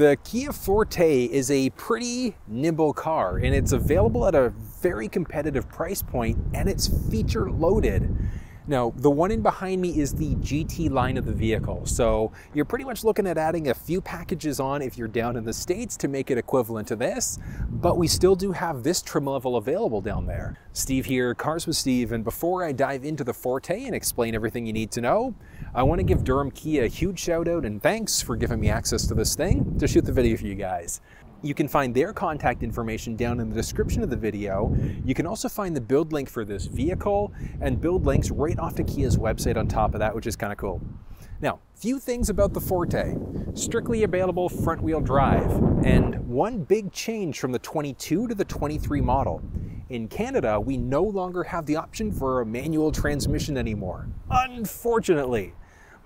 The Kia Forte is a pretty nimble car and it's available at a very competitive price point and it's feature loaded. Now, the one in behind me is the GT line of the vehicle. So you're pretty much looking at adding a few packages on if you're down in the States to make it equivalent to this, but we still do have this trim level available down there. Steve here, Cars with Steve, and before I dive into the Forte and explain everything you need to know, I want to give Durham Kia a huge shout out and thanks for giving me access to this thing to shoot the video for you guys. You can find their contact information down in the description of the video. You can also find the build link for this vehicle and build links right off to Kia's website on top of that, which is kind of cool. Now, few things about the Forte. Strictly available front wheel drive, and one big change from the 22 to the 23 model. In Canada, we no longer have the option for a manual transmission anymore, unfortunately.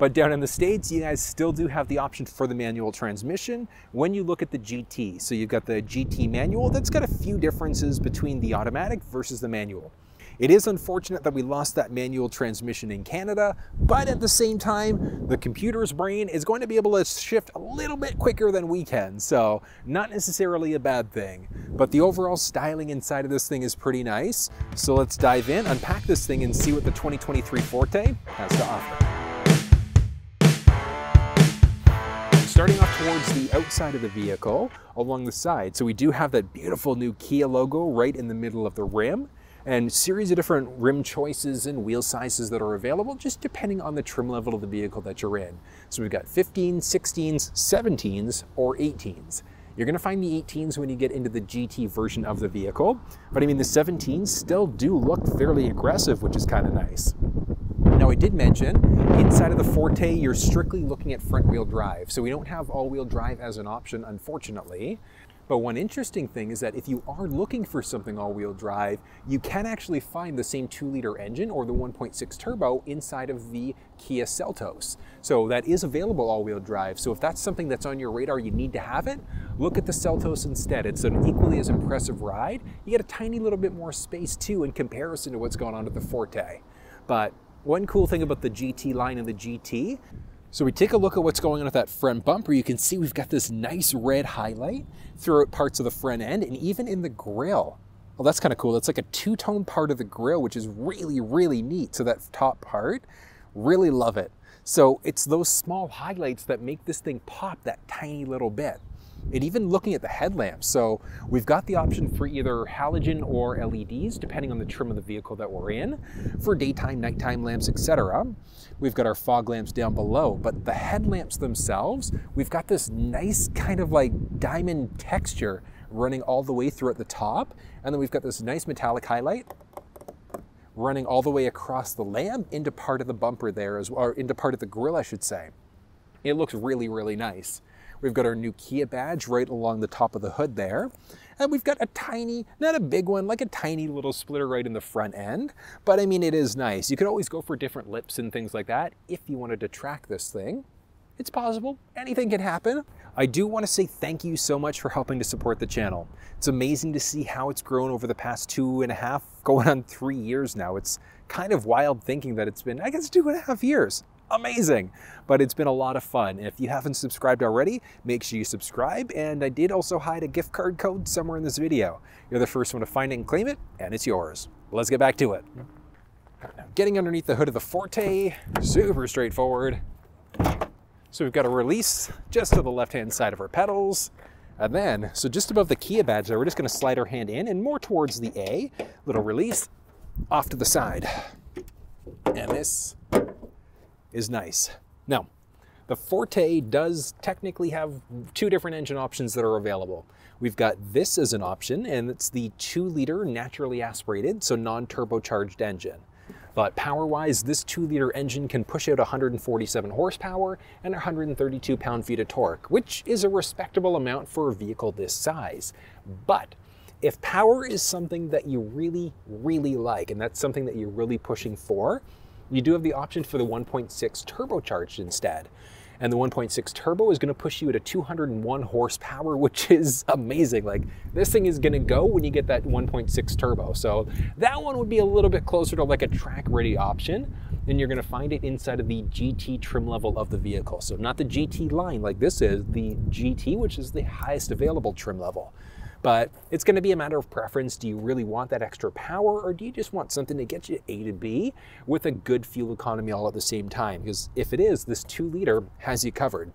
But down in the States, you guys still do have the option for the manual transmission when you look at the GT. So you've got the GT manual that's got a few differences between the automatic versus the manual. It is unfortunate that we lost that manual transmission in Canada, but at the same time, the computer's brain is going to be able to shift a little bit quicker than we can, so not necessarily a bad thing. But the overall styling inside of this thing is pretty nice. So let's dive in, unpack this thing, and see what the 2023 Forte has to offer. Starting off towards the outside of the vehicle along the side. So we do have that beautiful new Kia logo right in the middle of the rim and series of different rim choices and wheel sizes that are available just depending on the trim level of the vehicle that you're in. So we've got 15s, 16s, 17s, or 18s. You're gonna find the 18s when you get into the GT version of the vehicle, but I mean the 17s still do look fairly aggressive, which is kind of nice. Now I did mention, inside of the Forte, you're strictly looking at front wheel drive. So we don't have all wheel drive as an option, unfortunately. But one interesting thing is that if you are looking for something all-wheel drive, you can actually find the same 2-liter engine or the 1.6 turbo inside of the Kia Seltos. So that is available all-wheel drive. So if that's something that's on your radar, you need to have it, look at the Seltos instead. It's an equally as impressive ride. You get a tiny little bit more space too in comparison to what's going on with the Forte. But one cool thing about the GT line and the GT, so we take a look at what's going on with that front bumper. You can see we've got this nice red highlight throughout parts of the front end and even in the grill. Well, that's kind of cool. It's like a two-tone part of the grill, which is really, really neat. So that top part, really love it. So it's those small highlights that make this thing pop that tiny little bit and even looking at the headlamps. So we've got the option for either halogen or LEDs, depending on the trim of the vehicle that we're in, for daytime, nighttime lamps, etc. We've got our fog lamps down below, but the headlamps themselves, we've got this nice kind of like diamond texture running all the way through at the top. And then we've got this nice metallic highlight running all the way across the lamp into part of the bumper there, as or into part of the grill, I should say. It looks really, really nice. We've got our new Kia badge right along the top of the hood there. And we've got a tiny, not a big one, like a tiny little splitter right in the front end. But I mean, it is nice. You could always go for different lips and things like that if you wanted to track this thing. It's possible. Anything can happen. I do want to say thank you so much for helping to support the channel. It's amazing to see how it's grown over the past two and a half, going on three years now. It's kind of wild thinking that it's been, I guess, two and a half years amazing. But it's been a lot of fun. If you haven't subscribed already, make sure you subscribe. And I did also hide a gift card code somewhere in this video. You're the first one to find it and claim it, and it's yours. Let's get back to it. Now, getting underneath the hood of the Forte, super straightforward. So we've got a release just to the left-hand side of our pedals. And then, so just above the Kia badge there, we're just gonna slide our hand in and more towards the A, little release, off to the side. And this is nice. Now, the Forte does technically have two different engine options that are available. We've got this as an option, and it's the 2-liter naturally aspirated, so non-turbocharged engine. But power-wise, this 2-liter engine can push out 147 horsepower and 132 pound-feet of torque, which is a respectable amount for a vehicle this size. But if power is something that you really, really like, and that's something that you're really pushing for, you do have the option for the 1.6 turbocharged instead. And the 1.6 turbo is gonna push you at a 201 horsepower, which is amazing. Like this thing is gonna go when you get that 1.6 turbo. So that one would be a little bit closer to like a track ready option. and you're gonna find it inside of the GT trim level of the vehicle. So not the GT line like this is, the GT, which is the highest available trim level. But it's gonna be a matter of preference. Do you really want that extra power or do you just want something to get you A to B with a good fuel economy all at the same time? Because if it is, this two liter has you covered.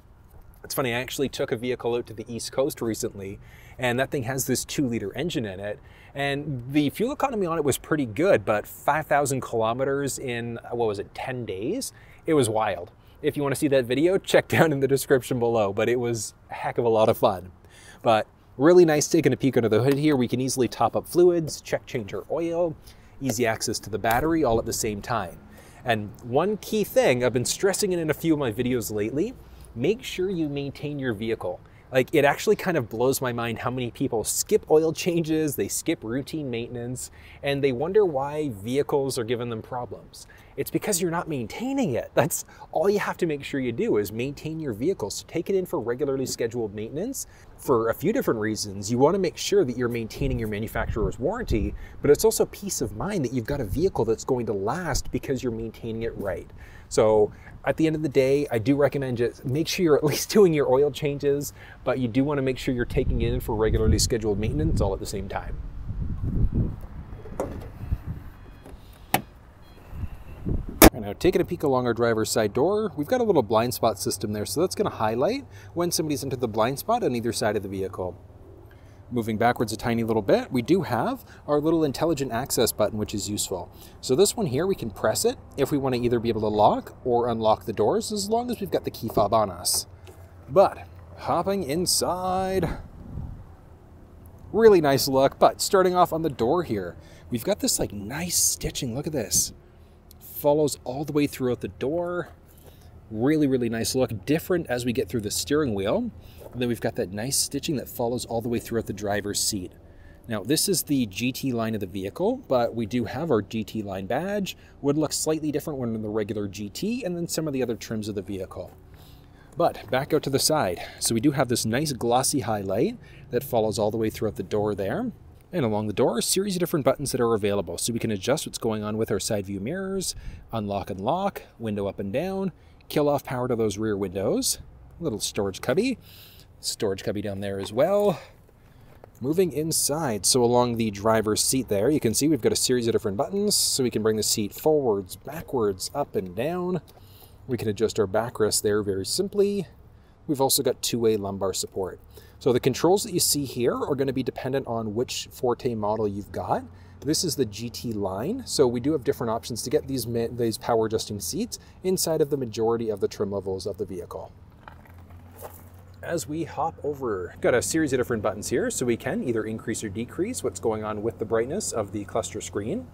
It's funny, I actually took a vehicle out to the East Coast recently, and that thing has this two liter engine in it. And the fuel economy on it was pretty good, but 5,000 kilometers in, what was it, 10 days? It was wild. If you want to see that video, check down in the description below, but it was a heck of a lot of fun. But Really nice taking a peek under the hood here. We can easily top up fluids, check change our oil, easy access to the battery all at the same time. And one key thing, I've been stressing it in a few of my videos lately, make sure you maintain your vehicle. Like it actually kind of blows my mind how many people skip oil changes, they skip routine maintenance, and they wonder why vehicles are giving them problems. It's because you're not maintaining it. That's all you have to make sure you do is maintain your vehicle. So take it in for regularly scheduled maintenance for a few different reasons. You want to make sure that you're maintaining your manufacturer's warranty, but it's also peace of mind that you've got a vehicle that's going to last because you're maintaining it right. So at the end of the day, I do recommend just make sure you're at least doing your oil changes, but you do want to make sure you're taking it in for regularly scheduled maintenance all at the same time. Now taking a peek along our driver's side door, we've got a little blind spot system there, so that's going to highlight when somebody's into the blind spot on either side of the vehicle. Moving backwards a tiny little bit, we do have our little intelligent access button, which is useful. So this one here, we can press it if we want to either be able to lock or unlock the doors, as long as we've got the key fob on us. But hopping inside, really nice look, but starting off on the door here, we've got this like nice stitching, look at this. Follows all the way throughout the door. Really, really nice look. Different as we get through the steering wheel. And then we've got that nice stitching that follows all the way throughout the driver's seat. Now this is the GT line of the vehicle, but we do have our GT line badge. Would look slightly different when in the regular GT and then some of the other trims of the vehicle. But back out to the side. So we do have this nice glossy highlight that follows all the way throughout the door there. And along the door, a series of different buttons that are available. So we can adjust what's going on with our side view mirrors, unlock and lock, window up and down, kill off power to those rear windows, little storage cubby, storage cubby down there as well. Moving inside, so along the driver's seat there, you can see we've got a series of different buttons, so we can bring the seat forwards, backwards, up and down. We can adjust our backrest there very simply. We've also got two-way lumbar support. So the controls that you see here are going to be dependent on which Forte model you've got. This is the GT line, so we do have different options to get these, these power adjusting seats inside of the majority of the trim levels of the vehicle as we hop over. Got a series of different buttons here, so we can either increase or decrease what's going on with the brightness of the cluster screen.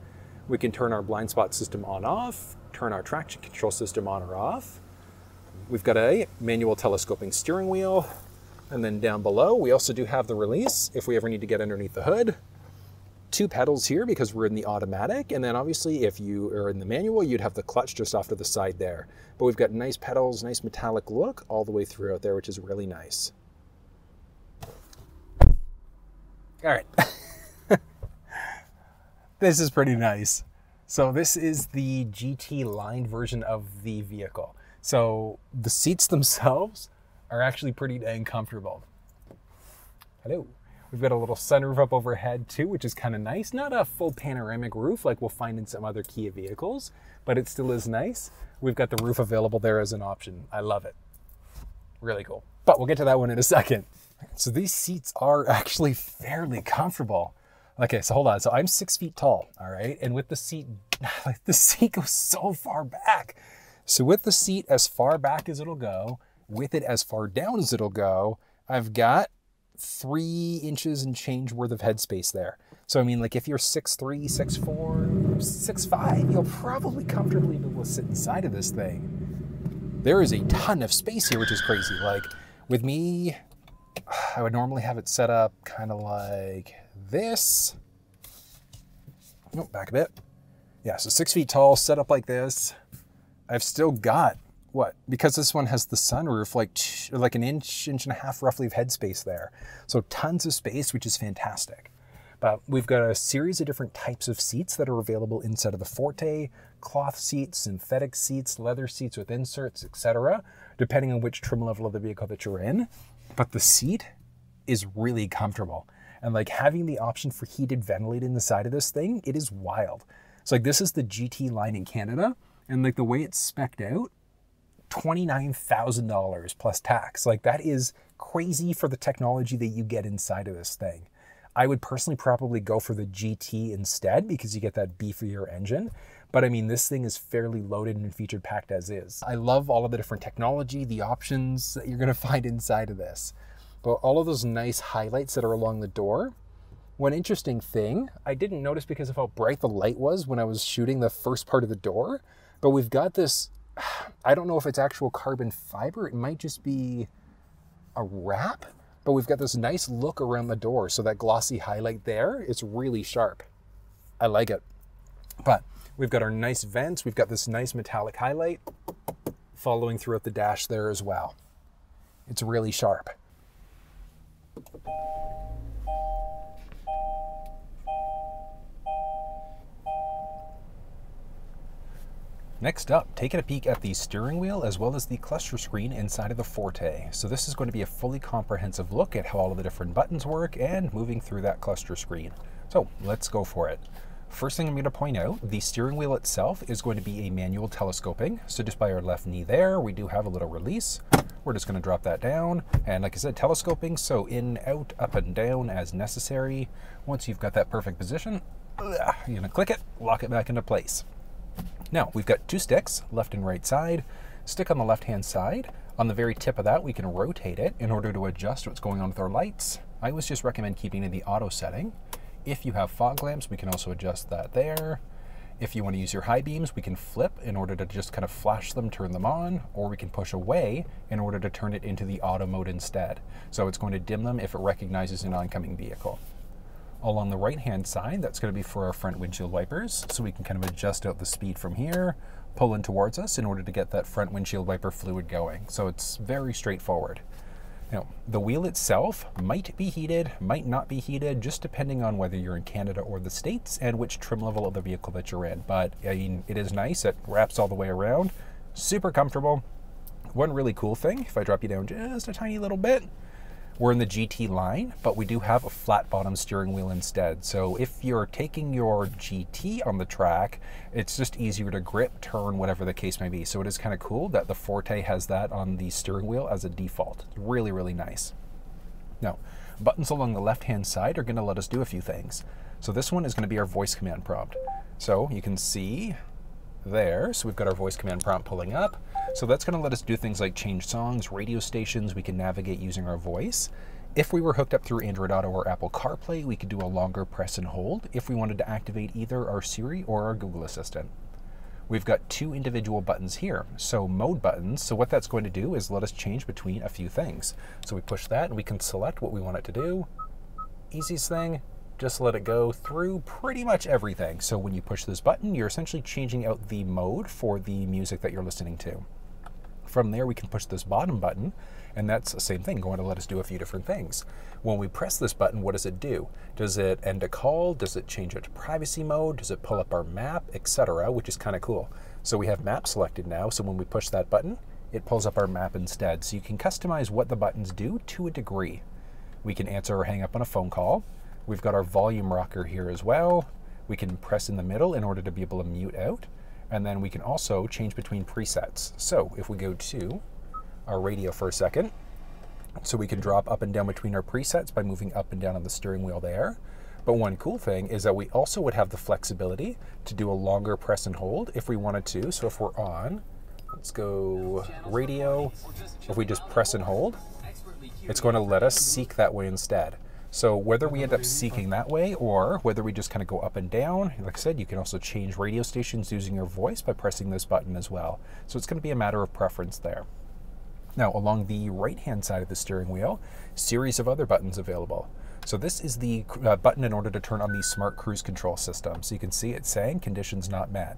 We can turn our blind spot system on off, turn our traction control system on or off. We've got a manual telescoping steering wheel, and then down below we also do have the release if we ever need to get underneath the hood two pedals here because we're in the automatic. And then obviously if you are in the manual, you'd have the clutch just off to the side there. But we've got nice pedals, nice metallic look all the way throughout there, which is really nice. All right. this is pretty nice. So this is the GT line version of the vehicle. So the seats themselves are actually pretty dang comfortable. Hello. We've got a little sunroof up overhead too, which is kind of nice. Not a full panoramic roof like we'll find in some other Kia vehicles, but it still is nice. We've got the roof available there as an option. I love it. Really cool. But we'll get to that one in a second. So these seats are actually fairly comfortable. Okay, so hold on. So I'm six feet tall, all right? And with the seat, like the seat goes so far back. So with the seat as far back as it'll go, with it as far down as it'll go, I've got three inches and change worth of headspace there. So I mean, like if you're 6'3", 6'4", 6'5", you'll probably comfortably be able to sit inside of this thing. There is a ton of space here, which is crazy. Like with me, I would normally have it set up kind of like this. Oh, back a bit. Yeah, so six feet tall, set up like this. I've still got what because this one has the sunroof like like an inch inch and a half roughly of headspace there so tons of space which is fantastic But we've got a series of different types of seats that are available inside of the Forte cloth seats, synthetic seats, leather seats with inserts, etc., depending on which trim level of the vehicle that you're in. But the seat is really comfortable. And like having the option for heated ventilating the side of this thing, it is wild. So like this is the GT line in Canada, and like the way it's specked out, $29,000 plus tax. Like that is crazy for the technology that you get inside of this thing. I would personally probably go for the GT instead because you get that beefier engine. But I mean, this thing is fairly loaded and featured packed as is. I love all of the different technology, the options that you're going to find inside of this. But all of those nice highlights that are along the door. One interesting thing, I didn't notice because of how bright the light was when I was shooting the first part of the door, but we've got this, I don't know if it's actual carbon fiber, it might just be a wrap, but we've got this nice look around the door. So that glossy highlight there, it's really sharp. I like it. But we've got our nice vents, we've got this nice metallic highlight following throughout the dash there as well. It's really sharp. Next up, taking a peek at the steering wheel as well as the cluster screen inside of the Forte. So this is going to be a fully comprehensive look at how all of the different buttons work and moving through that cluster screen. So let's go for it. First thing I'm going to point out, the steering wheel itself is going to be a manual telescoping. So just by our left knee there, we do have a little release. We're just going to drop that down. And like I said, telescoping, so in, out, up and down as necessary. Once you've got that perfect position, you're going to click it, lock it back into place. Now, we've got two sticks, left and right side. Stick on the left-hand side. On the very tip of that, we can rotate it in order to adjust what's going on with our lights. I always just recommend keeping in the auto setting. If you have fog lamps, we can also adjust that there. If you want to use your high beams, we can flip in order to just kind of flash them, turn them on, or we can push away in order to turn it into the auto mode instead. So it's going to dim them if it recognizes an oncoming vehicle. Along the right hand side, that's going to be for our front windshield wipers. So we can kind of adjust out the speed from here, pull in towards us in order to get that front windshield wiper fluid going. So it's very straightforward. Now, the wheel itself might be heated, might not be heated, just depending on whether you're in Canada or the States and which trim level of the vehicle that you're in. But I mean, it is nice. It wraps all the way around. Super comfortable. One really cool thing, if I drop you down just a tiny little bit, we're in the GT line, but we do have a flat bottom steering wheel instead. So if you're taking your GT on the track, it's just easier to grip, turn, whatever the case may be. So it is kind of cool that the Forte has that on the steering wheel as a default. Really, really nice. Now, buttons along the left-hand side are going to let us do a few things. So this one is going to be our voice command prompt. So you can see there. So we've got our voice command prompt pulling up. So that's going to let us do things like change songs, radio stations. We can navigate using our voice. If we were hooked up through Android Auto or Apple CarPlay, we could do a longer press and hold if we wanted to activate either our Siri or our Google Assistant. We've got two individual buttons here. So mode buttons, so what that's going to do is let us change between a few things. So we push that and we can select what we want it to do. Easiest thing, just let it go through pretty much everything. So when you push this button, you're essentially changing out the mode for the music that you're listening to. From there, we can push this bottom button, and that's the same thing, going to let us do a few different things. When we press this button, what does it do? Does it end a call? Does it change it to privacy mode? Does it pull up our map, etc., which is kind of cool. So we have map selected now, so when we push that button, it pulls up our map instead. So you can customize what the buttons do to a degree. We can answer or hang up on a phone call. We've got our volume rocker here as well. We can press in the middle in order to be able to mute out. And then we can also change between presets. So if we go to our radio for a second, so we can drop up and down between our presets by moving up and down on the steering wheel there. But one cool thing is that we also would have the flexibility to do a longer press and hold if we wanted to. So if we're on, let's go radio. If we just press and hold, it's going to let us seek that way instead. So whether we end up seeking that way or whether we just kind of go up and down, like I said, you can also change radio stations using your voice by pressing this button as well. So it's going to be a matter of preference there. Now along the right hand side of the steering wheel, series of other buttons available. So this is the uh, button in order to turn on the smart cruise control system. So you can see it saying conditions not met.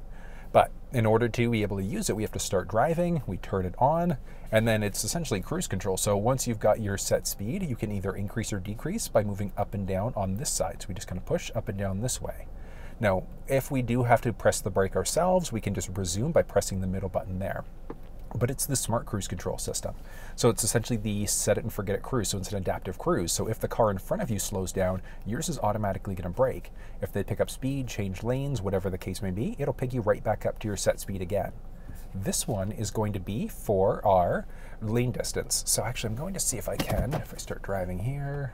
But in order to be able to use it, we have to start driving, we turn it on, and then it's essentially cruise control. So once you've got your set speed, you can either increase or decrease by moving up and down on this side. So we just kind of push up and down this way. Now, if we do have to press the brake ourselves, we can just resume by pressing the middle button there but it's the smart cruise control system. So it's essentially the set it and forget it cruise. So it's an adaptive cruise. So if the car in front of you slows down, yours is automatically going to brake. If they pick up speed, change lanes, whatever the case may be, it'll pick you right back up to your set speed again. This one is going to be for our lane distance. So actually, I'm going to see if I can, if I start driving here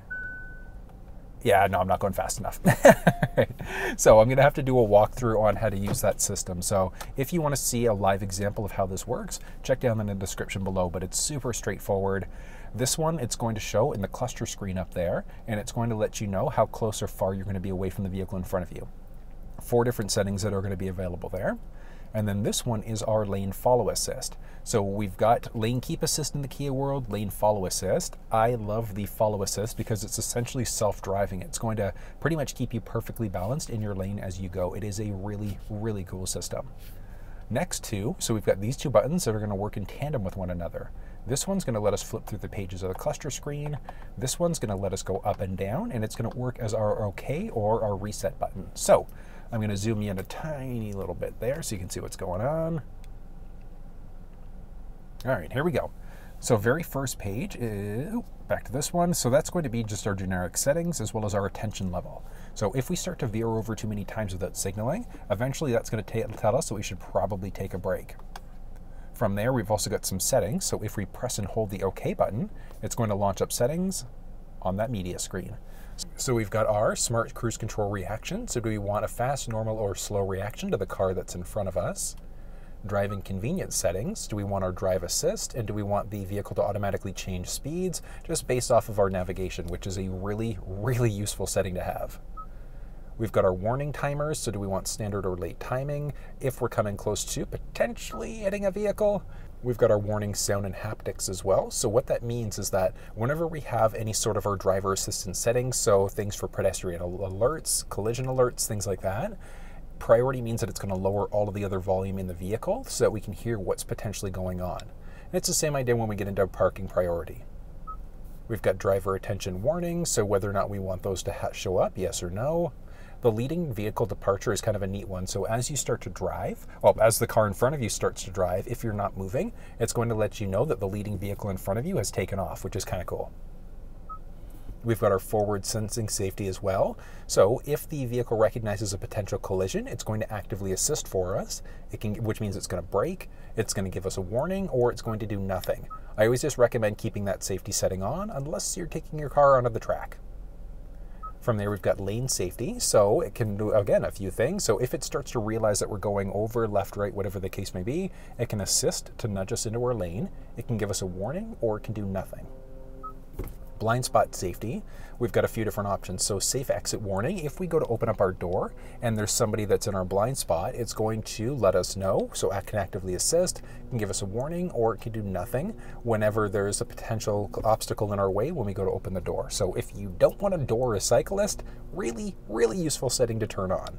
yeah, no, I'm not going fast enough. so I'm to have to do a walkthrough on how to use that system. So if you want to see a live example of how this works, check down in the description below, but it's super straightforward. This one, it's going to show in the cluster screen up there, and it's going to let you know how close or far you're going to be away from the vehicle in front of you. Four different settings that are going to be available there. And then this one is our lane follow assist. So we've got lane keep assist in the Kia world, lane follow assist. I love the follow assist because it's essentially self-driving. It's going to pretty much keep you perfectly balanced in your lane as you go. It is a really, really cool system. Next to, so we've got these two buttons that are going to work in tandem with one another. This one's going to let us flip through the pages of the cluster screen. This one's going to let us go up and down, and it's going to work as our OK or our reset button. So I'm going to zoom you in a tiny little bit there so you can see what's going on. All right, here we go. So very first page, is, back to this one. So that's going to be just our generic settings as well as our attention level. So if we start to veer over too many times without signaling, eventually that's going to tell us that we should probably take a break. From there, we've also got some settings. So if we press and hold the OK button, it's going to launch up settings on that media screen. So we've got our smart cruise control reaction. So do we want a fast, normal, or slow reaction to the car that's in front of us? Driving convenience settings. Do we want our drive assist? And do we want the vehicle to automatically change speeds just based off of our navigation, which is a really, really useful setting to have. We've got our warning timers, so do we want standard or late timing if we're coming close to potentially hitting a vehicle? We've got our warning sound and haptics as well. So what that means is that whenever we have any sort of our driver assistance settings, so things for pedestrian alerts, collision alerts, things like that, priority means that it's going to lower all of the other volume in the vehicle so that we can hear what's potentially going on. And it's the same idea when we get into parking priority. We've got driver attention warnings, so whether or not we want those to show up, yes or no. The leading vehicle departure is kind of a neat one. So as you start to drive, well, as the car in front of you starts to drive, if you're not moving, it's going to let you know that the leading vehicle in front of you has taken off, which is kind of cool. We've got our forward sensing safety as well. So if the vehicle recognizes a potential collision, it's going to actively assist for us, it can, which means it's going to brake, it's going to give us a warning, or it's going to do nothing. I always just recommend keeping that safety setting on unless you're taking your car onto the track. From there, we've got lane safety. So it can do, again, a few things. So if it starts to realize that we're going over, left, right, whatever the case may be, it can assist to nudge us into our lane. It can give us a warning or it can do nothing blind spot safety, we've got a few different options. So safe exit warning, if we go to open up our door and there's somebody that's in our blind spot, it's going to let us know. So it can actively assist, can give us a warning, or it can do nothing whenever there's a potential obstacle in our way when we go to open the door. So if you don't want a door a cyclist, really, really useful setting to turn on.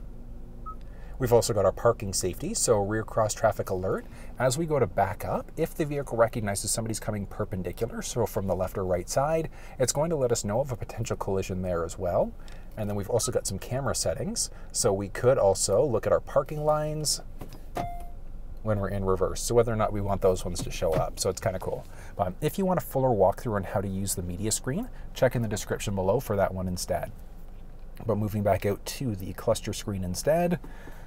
We've also got our parking safety, so rear cross traffic alert. As we go to back up, if the vehicle recognizes somebody's coming perpendicular, so from the left or right side, it's going to let us know of a potential collision there as well. And then we've also got some camera settings, so we could also look at our parking lines when we're in reverse, so whether or not we want those ones to show up. So it's kind of cool. But if you want a fuller walkthrough on how to use the media screen, check in the description below for that one instead. But moving back out to the cluster screen instead,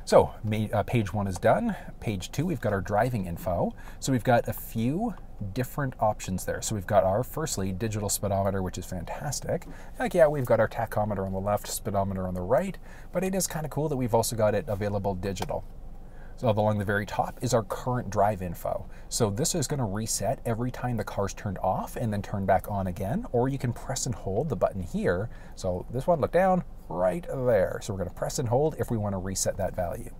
so uh, page one is done. Page two, we've got our driving info. So we've got a few different options there. So we've got our, firstly, digital speedometer, which is fantastic. Like, yeah, we've got our tachometer on the left, speedometer on the right, but it is kind of cool that we've also got it available digital. So along the very top is our current drive info. So this is going to reset every time the car's turned off and then turn back on again, or you can press and hold the button here. So this one, look down, right there. So we're going to press and hold if we want to reset that value.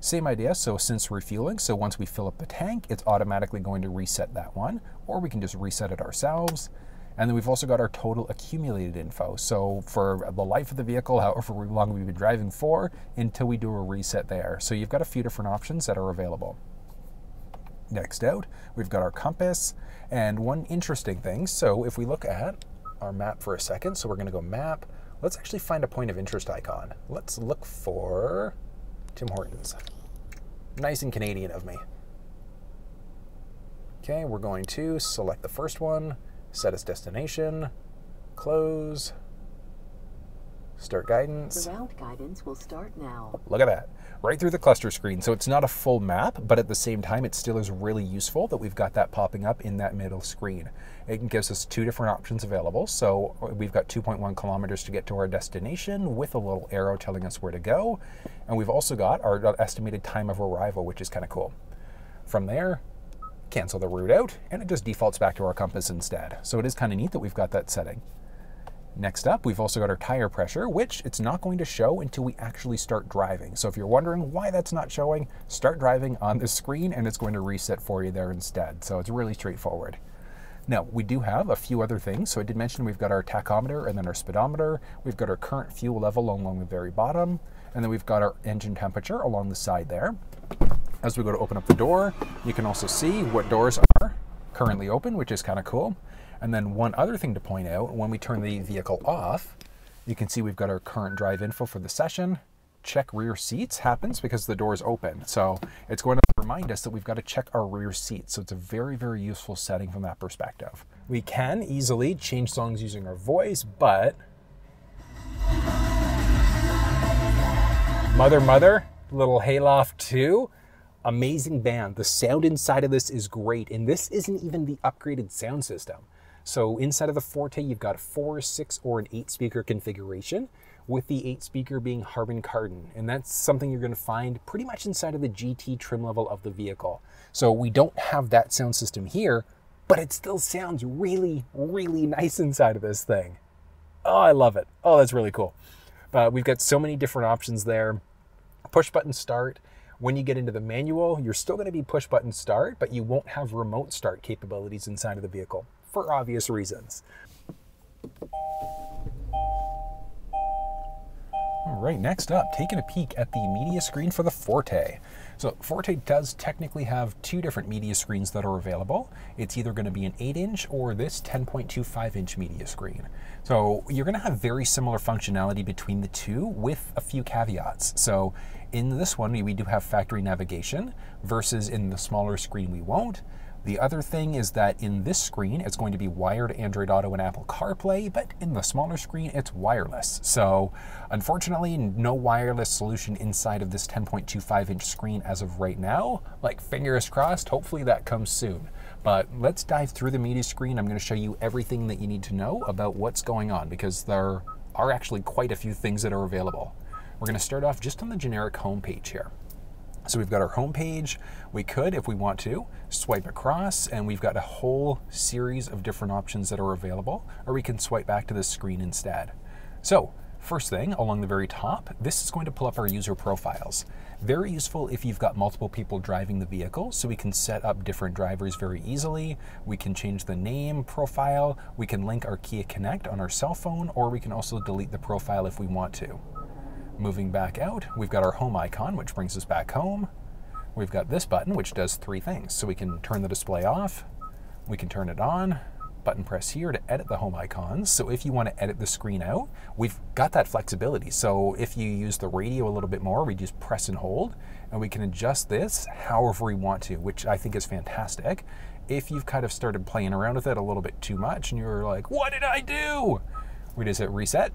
Same idea, so since refueling, so once we fill up the tank, it's automatically going to reset that one, or we can just reset it ourselves. And then we've also got our total accumulated info. So for the life of the vehicle, however long we've been driving for, until we do a reset there. So you've got a few different options that are available. Next out, we've got our compass. And one interesting thing, so if we look at our map for a second, so we're gonna go map, let's actually find a point of interest icon. Let's look for Tim Hortons. Nice and Canadian of me. Okay, we're going to select the first one, set as destination, close, start guidance. The route guidance will start now. Look at that. Right through the cluster screen. So it's not a full map, but at the same time, it still is really useful that we've got that popping up in that middle screen. It gives us two different options available. So we've got 2.1 kilometers to get to our destination with a little arrow telling us where to go. And we've also got our estimated time of arrival, which is kind of cool. From there, cancel the route out, and it just defaults back to our compass instead. So it is kind of neat that we've got that setting. Next up, we've also got our tire pressure, which it's not going to show until we actually start driving. So if you're wondering why that's not showing, start driving on the screen and it's going to reset for you there instead. So it's really straightforward. Now, we do have a few other things. So I did mention we've got our tachometer and then our speedometer. We've got our current fuel level along the very bottom. And then we've got our engine temperature along the side there. As we go to open up the door, you can also see what doors are currently open, which is kind of cool. And then one other thing to point out, when we turn the vehicle off, you can see we've got our current drive info for the session. Check rear seats happens because the door is open. So it's going to remind us that we've got to check our rear seats. So it's a very, very useful setting from that perspective. We can easily change songs using our voice, but Mother Mother, little Hayloft 2, amazing band. The sound inside of this is great, and this isn't even the upgraded sound system. So inside of the Forte, you've got a four, six, or an eight speaker configuration with the eight speaker being Harman Kardon. And that's something you're gonna find pretty much inside of the GT trim level of the vehicle. So we don't have that sound system here, but it still sounds really, really nice inside of this thing. Oh, I love it. Oh, that's really cool. But we've got so many different options there. Push button start. When you get into the manual, you're still gonna be push button start, but you won't have remote start capabilities inside of the vehicle for obvious reasons. All right, next up, taking a peek at the media screen for the Forte. So Forte does technically have two different media screens that are available. It's either going to be an 8-inch or this 10.25-inch media screen. So you're going to have very similar functionality between the two with a few caveats. So in this one, we do have factory navigation versus in the smaller screen we won't. The other thing is that in this screen, it's going to be wired Android Auto and Apple CarPlay, but in the smaller screen, it's wireless. So unfortunately, no wireless solution inside of this 10.25 inch screen as of right now. Like fingers crossed, hopefully that comes soon. But let's dive through the media screen. I'm gonna show you everything that you need to know about what's going on because there are actually quite a few things that are available. We're gonna start off just on the generic home page here. So we've got our home page. We could, if we want to, swipe across and we've got a whole series of different options that are available, or we can swipe back to the screen instead. So first thing along the very top, this is going to pull up our user profiles. Very useful if you've got multiple people driving the vehicle, so we can set up different drivers very easily. We can change the name profile. We can link our Kia Connect on our cell phone, or we can also delete the profile if we want to. Moving back out, we've got our home icon, which brings us back home. We've got this button, which does three things. So we can turn the display off, we can turn it on, button press here to edit the home icons. So if you want to edit the screen out, we've got that flexibility. So if you use the radio a little bit more, we just press and hold, and we can adjust this however we want to, which I think is fantastic. If you've kind of started playing around with it a little bit too much and you're like, what did I do? We just hit reset,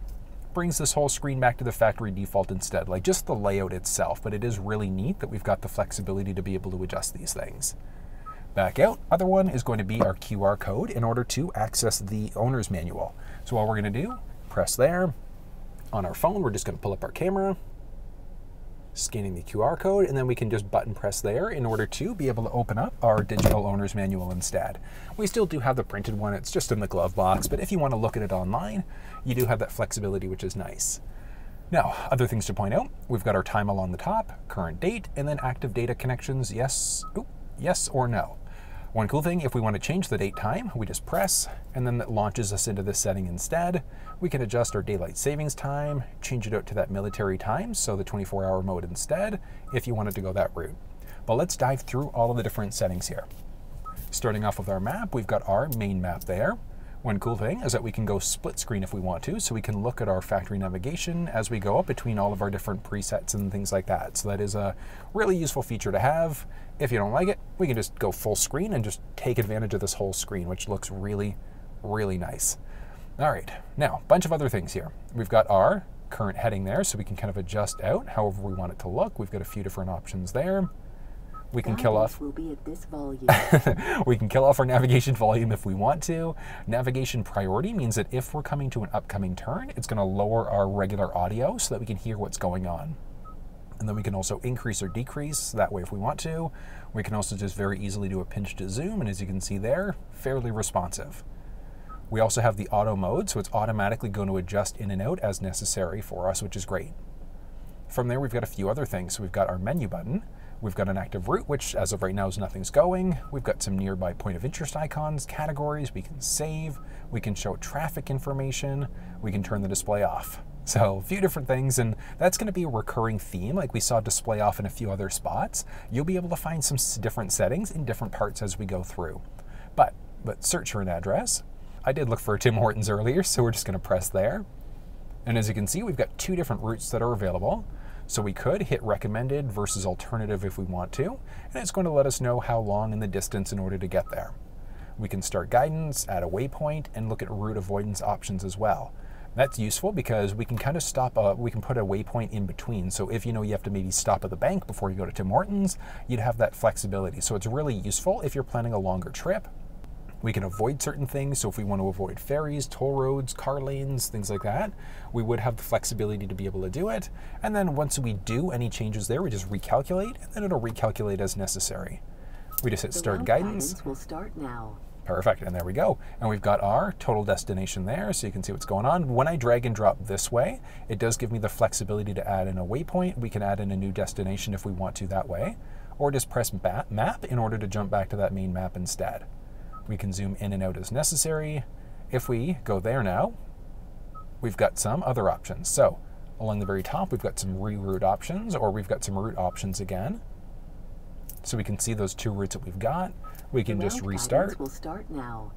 brings this whole screen back to the factory default instead, like just the layout itself, but it is really neat that we've got the flexibility to be able to adjust these things. Back out, other one is going to be our QR code in order to access the owner's manual. So all we're gonna do, press there. On our phone, we're just gonna pull up our camera, scanning the QR code, and then we can just button press there in order to be able to open up our digital owner's manual instead. We still do have the printed one, it's just in the glove box, but if you want to look at it online, you do have that flexibility, which is nice. Now, other things to point out, we've got our time along the top, current date, and then active data connections, yes, ooh, yes or no. One cool thing, if we want to change the date time, we just press, and then that launches us into this setting instead. We can adjust our daylight savings time, change it out to that military time, so the 24 hour mode instead, if you wanted to go that route. But let's dive through all of the different settings here. Starting off with our map, we've got our main map there. One cool thing is that we can go split screen if we want to, so we can look at our factory navigation as we go up between all of our different presets and things like that. So that is a really useful feature to have. If you don't like it, we can just go full screen and just take advantage of this whole screen, which looks really, really nice. All right, now, a bunch of other things here. We've got our current heading there, so we can kind of adjust out however we want it to look. We've got a few different options there. We can kill off. Will be at this volume. we can kill off our navigation volume if we want to. Navigation priority means that if we're coming to an upcoming turn, it's going to lower our regular audio so that we can hear what's going on. And then we can also increase or decrease that way if we want to. We can also just very easily do a pinch to zoom, and as you can see there, fairly responsive. We also have the auto mode, so it's automatically going to adjust in and out as necessary for us, which is great. From there, we've got a few other things. So we've got our menu button, We've got an active route, which as of right now is nothing's going. We've got some nearby point of interest icons, categories we can save. We can show traffic information. We can turn the display off. So a few different things, and that's going to be a recurring theme, like we saw display off in a few other spots. You'll be able to find some different settings in different parts as we go through. But, but search for an address. I did look for Tim Hortons earlier, so we're just going to press there. And as you can see, we've got two different routes that are available. So we could hit recommended versus alternative if we want to, and it's going to let us know how long in the distance in order to get there. We can start guidance, add a waypoint, and look at route avoidance options as well. That's useful because we can kind of stop, a, we can put a waypoint in between. So if you know you have to maybe stop at the bank before you go to Tim Hortons, you'd have that flexibility. So it's really useful if you're planning a longer trip we can avoid certain things. So if we want to avoid ferries, toll roads, car lanes, things like that, we would have the flexibility to be able to do it. And then once we do any changes there, we just recalculate, and then it'll recalculate as necessary. We just hit The start route guidance. will start now. Perfect, and there we go. And we've got our total destination there, so you can see what's going on. When I drag and drop this way, it does give me the flexibility to add in a waypoint. We can add in a new destination if we want to that way, or just press map in order to jump back to that main map instead. We can zoom in and out as necessary. If we go there now, we've got some other options. So along the very top, we've got some reroute options, or we've got some route options again. So we can see those two routes that we've got. We can just restart. will start now.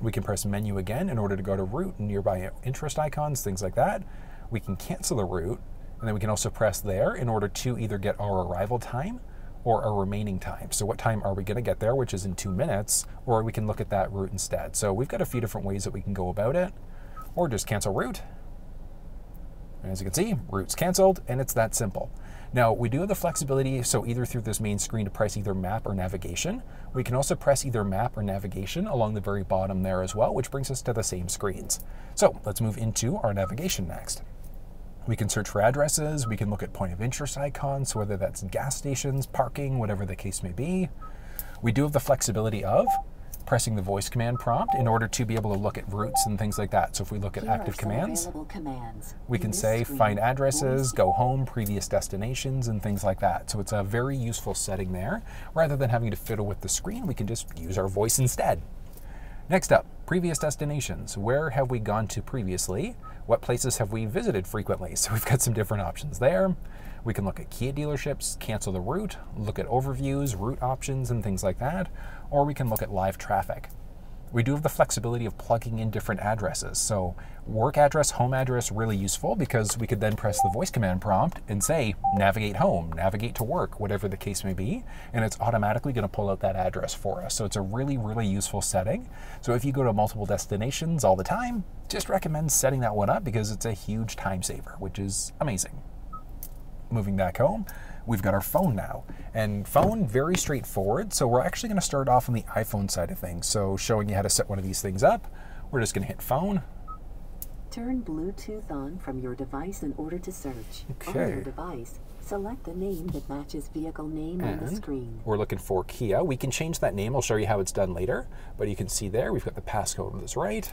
We can press menu again in order to go to route, nearby interest icons, things like that. We can cancel the route, and then we can also press there in order to either get our arrival time or our remaining time. So what time are we going to get there, which is in two minutes, or we can look at that route instead. So we've got a few different ways that we can go about it, or just cancel route. And as you can see, route's canceled, and it's that simple. Now, we do have the flexibility, so either through this main screen to press either map or navigation. We can also press either map or navigation along the very bottom there as well, which brings us to the same screens. So let's move into our navigation next. We can search for addresses, we can look at point of interest icons, whether that's gas stations, parking, whatever the case may be. We do have the flexibility of pressing the voice command prompt in order to be able to look at routes and things like that. So if we look at Here active commands, commands. we can say screen, find addresses, go home, previous destinations, and things like that. So it's a very useful setting there. Rather than having to fiddle with the screen, we can just use our voice instead. Next up, previous destinations. Where have we gone to previously? What places have we visited frequently? So we've got some different options there. We can look at Kia dealerships, cancel the route, look at overviews, route options, and things like that, or we can look at live traffic. We do have the flexibility of plugging in different addresses. So work address, home address, really useful because we could then press the voice command prompt and say navigate home, navigate to work, whatever the case may be, and it's automatically going to pull out that address for us. So it's a really, really useful setting. So if you go to multiple destinations all the time, just recommend setting that one up because it's a huge time saver, which is amazing moving back home, we've got our phone now. And phone, very straightforward. So we're actually going to start off on the iPhone side of things. So showing you how to set one of these things up. We're just going to hit phone. Turn Bluetooth on from your device in order to search. Okay. On your device, select the name that matches vehicle name on the screen. we're looking for Kia. We can change that name. I'll show you how it's done later. But you can see there, we've got the passcode on that's right.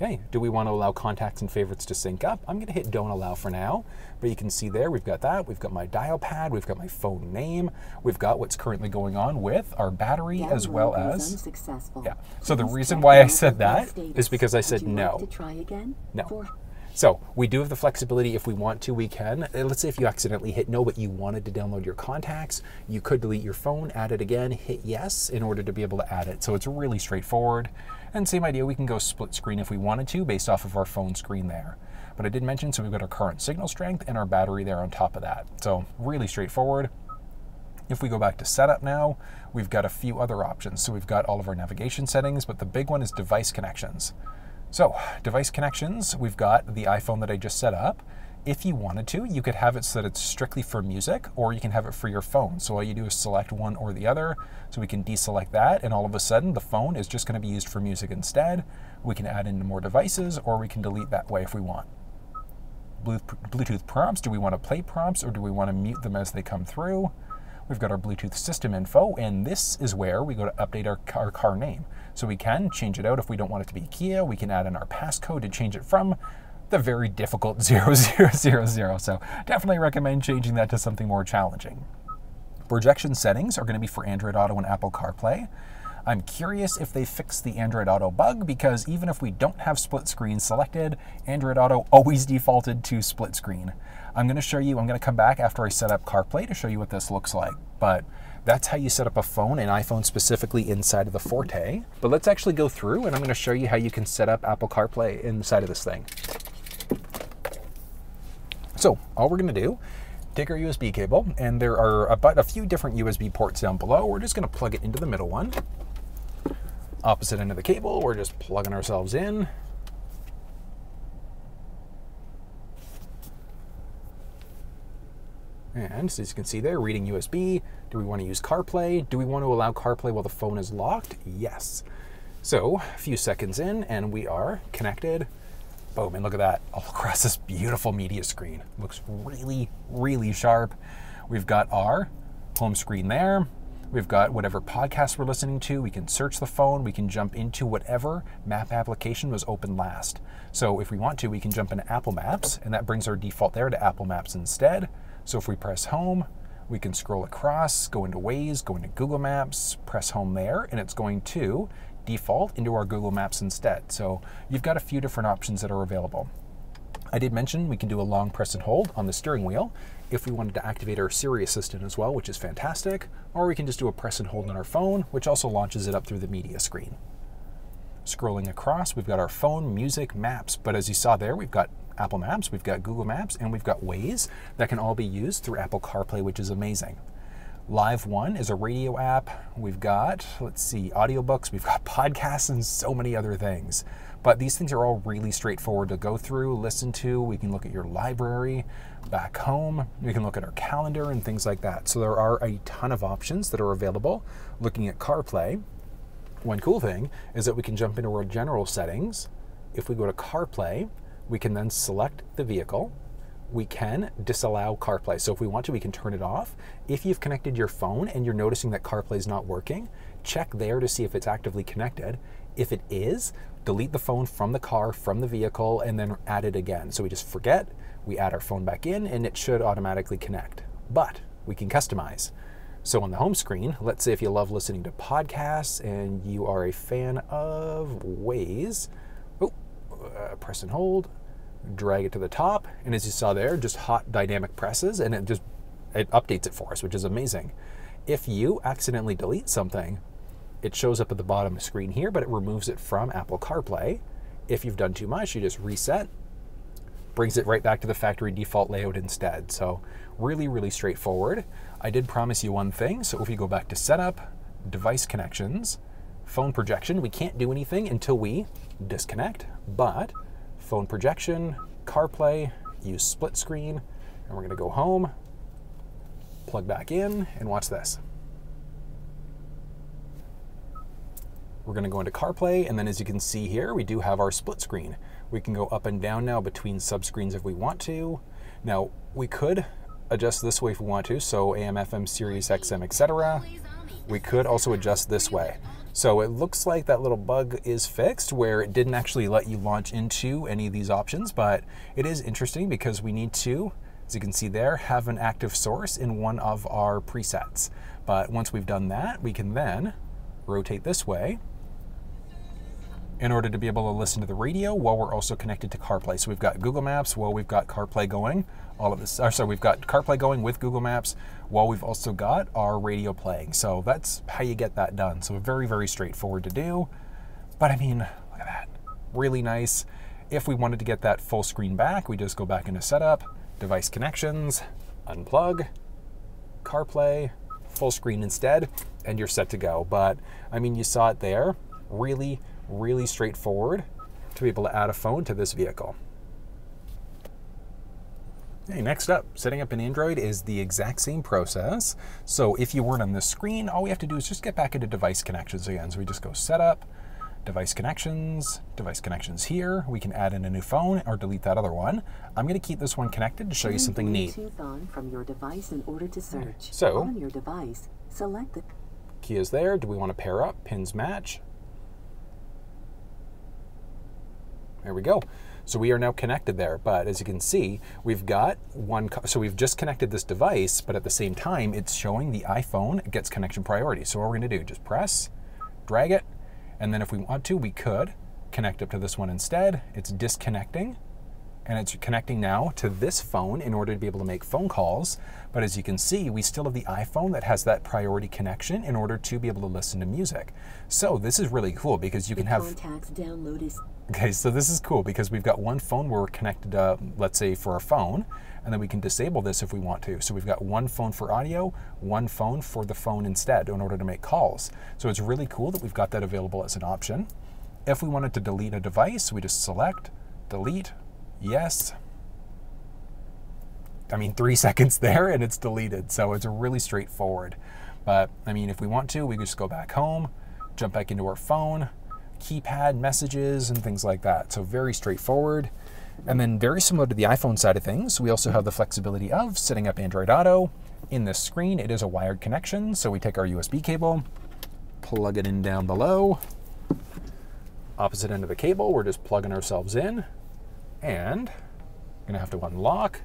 Okay, do we want to allow contacts and favorites to sync up? I'm going to hit don't allow for now, but you can see there we've got that. We've got my dial pad, we've got my phone name, we've got what's currently going on with our battery as well as. unsuccessful. Yeah. So the reason why I said that is because I said you like no. to try again? No. For So we do have the flexibility if we want to, we can. Uh, Let's say if you accidentally hit no, but you wanted to download your contacts, you could delete your phone, add it again, hit yes in order to be able to add it. So it's really straightforward. And same idea, we can go split screen if we wanted to based off of our phone screen there. But I did mention, so we've got our current signal strength and our battery there on top of that. So really straightforward. If we go back to setup now, we've got a few other options. So we've got all of our navigation settings, but the big one is device connections. So, device connections, we've got the iPhone that I just set up. If you wanted to, you could have it so that it's strictly for music, or you can have it for your phone. So all you do is select one or the other. So we can deselect that, and all of a sudden the phone is just going to be used for music instead. We can add in more devices, or we can delete that way if we want. Bluetooth prompts, do we want to play prompts, or do we want to mute them as they come through? We've got our Bluetooth system info, and this is where we go to update our car name. So we can change it out if we don't want it to be Kia. We can add in our passcode to change it from the very difficult 0000. So definitely recommend changing that to something more challenging. Projection settings are going to be for Android Auto and Apple CarPlay. I'm curious if they fixed the Android Auto bug because even if we don't have split screen selected, Android Auto always defaulted to split screen. I'm going to show you, I'm going to come back after I set up CarPlay to show you what this looks like. But that's how you set up a phone, an iPhone specifically inside of the Forte. But let's actually go through and I'm going to show you how you can set up Apple CarPlay inside of this thing. So all we're going to do, take our USB cable, and there are about a few different USB ports down below. We're just going to plug it into the middle one. Opposite end of the cable, we're just plugging ourselves in. And so as you can see there, reading USB. Do we want to use CarPlay? Do we want to allow CarPlay while the phone is locked? Yes. So a few seconds in, and we are connected. Boom, and look at that, all across this beautiful media screen. Looks really, really sharp. We've got our home screen there. We've got whatever podcast we're listening to. We can search the phone. We can jump into whatever map application was open last. So if we want to, we can jump into Apple Maps, and that brings our default there to Apple Maps instead. So if we press home, we can scroll across, go into Waze, go into Google Maps, press home there, and it's going to default into our Google Maps instead. So you've got a few different options that are available. I did mention we can do a long press and hold on the steering wheel if we wanted to activate our Siri Assistant as well, which is fantastic, or we can just do a press and hold on our phone, which also launches it up through the media screen. Scrolling across, we've got our phone, music, maps, but as you saw there, we've got Apple Maps, we've got Google Maps, and we've got Waze that can all be used through Apple CarPlay, which is amazing. Live One is a radio app. We've got, let's see, audiobooks, we've got podcasts, and so many other things. But these things are all really straightforward to go through, listen to. We can look at your library back home. We can look at our calendar and things like that. So there are a ton of options that are available looking at CarPlay. One cool thing is that we can jump into our general settings. If we go to CarPlay, we can then select the vehicle. We can disallow CarPlay. So if we want to, we can turn it off. If you've connected your phone and you're noticing that CarPlay is not working, check there to see if it's actively connected. If it is, delete the phone from the car, from the vehicle, and then add it again. So we just forget, we add our phone back in, and it should automatically connect. But we can customize. So on the home screen, let's say if you love listening to podcasts and you are a fan of Waze, oh, uh, press and hold, drag it to the top, and as you saw there, just hot dynamic presses, and it just it updates it for us, which is amazing. If you accidentally delete something, it shows up at the bottom of the screen here, but it removes it from Apple CarPlay. If you've done too much, you just reset, brings it right back to the factory default layout instead. So really, really straightforward. I did promise you one thing. So if you go back to setup, device connections, phone projection, we can't do anything until we disconnect, but phone projection, CarPlay, use split screen, and we're gonna go home, plug back in, and watch this. We're going to go into CarPlay, and then as you can see here, we do have our split screen. We can go up and down now between subscreens if we want to. Now, we could adjust this way if we want to, so AM, FM, Sirius, XM, etc. We could also adjust this way. So it looks like that little bug is fixed where it didn't actually let you launch into any of these options, but it is interesting because we need to, as you can see there, have an active source in one of our presets. But once we've done that, we can then rotate this way in order to be able to listen to the radio while we're also connected to CarPlay. So we've got Google Maps while we've got CarPlay going. All of this, or sorry, we've got CarPlay going with Google Maps while we've also got our radio playing. So that's how you get that done. So very, very straightforward to do. But I mean, look at that. Really nice. If we wanted to get that full screen back, we just go back into setup, device connections, unplug, CarPlay, full screen instead, and you're set to go. But I mean, you saw it there. Really, really straightforward to be able to add a phone to this vehicle. Okay, next up, setting up an Android is the exact same process. So if you weren't on this screen, all we have to do is just get back into device connections again. So we just go setup, device connections, device connections here. We can add in a new phone or delete that other one. I'm going to keep this one connected to show you something neat. From your device in order to search. So- on your device, select the Kia there. Do we want to pair up? Pins match. There we go. So we are now connected there. But as you can see, we've got one, so we've just connected this device, but at the same time, it's showing the iPhone gets connection priority. So what we're gonna do, just press, drag it, and then if we want to, we could connect up to this one instead. It's disconnecting and it's connecting now to this phone in order to be able to make phone calls. But as you can see, we still have the iPhone that has that priority connection in order to be able to listen to music. So this is really cool because you can have contacts download is Okay, so this is cool because we've got one phone where we're connected, uh, let's say, for our phone, and then we can disable this if we want to. So we've got one phone for audio, one phone for the phone instead in order to make calls. So it's really cool that we've got that available as an option. If we wanted to delete a device, we just select, delete, yes. I mean, three seconds there and it's deleted. So it's really straightforward. But I mean, if we want to, we can just go back home, jump back into our phone, keypad messages and things like that. So very straightforward. And then very similar to the iPhone side of things, we also have the flexibility of setting up Android Auto. In this screen, it is a wired connection. So we take our USB cable, plug it in down below. Opposite end of the cable, we're just plugging ourselves in. And I'm gonna have to unlock.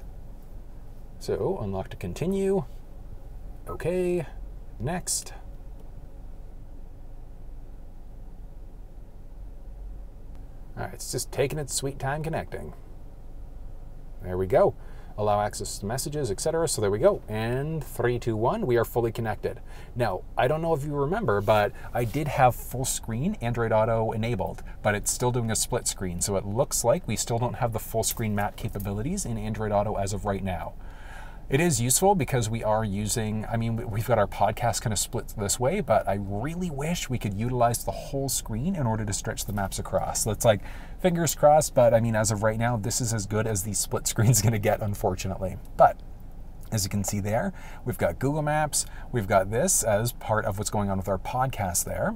So unlock to continue. Okay, next. All right, it's just taking its sweet time connecting. There we go. Allow access to messages, etc. So there we go. And three, two, one, we are fully connected. Now, I don't know if you remember, but I did have full screen Android Auto enabled, but it's still doing a split screen. So it looks like we still don't have the full screen map capabilities in Android Auto as of right now. It is useful because we are using, I mean, we've got our podcast kind of split this way, but I really wish we could utilize the whole screen in order to stretch the maps across. It's like, fingers crossed, but I mean, as of right now, this is as good as the split screen's gonna get, unfortunately. But as you can see there, we've got Google Maps, we've got this as part of what's going on with our podcast there.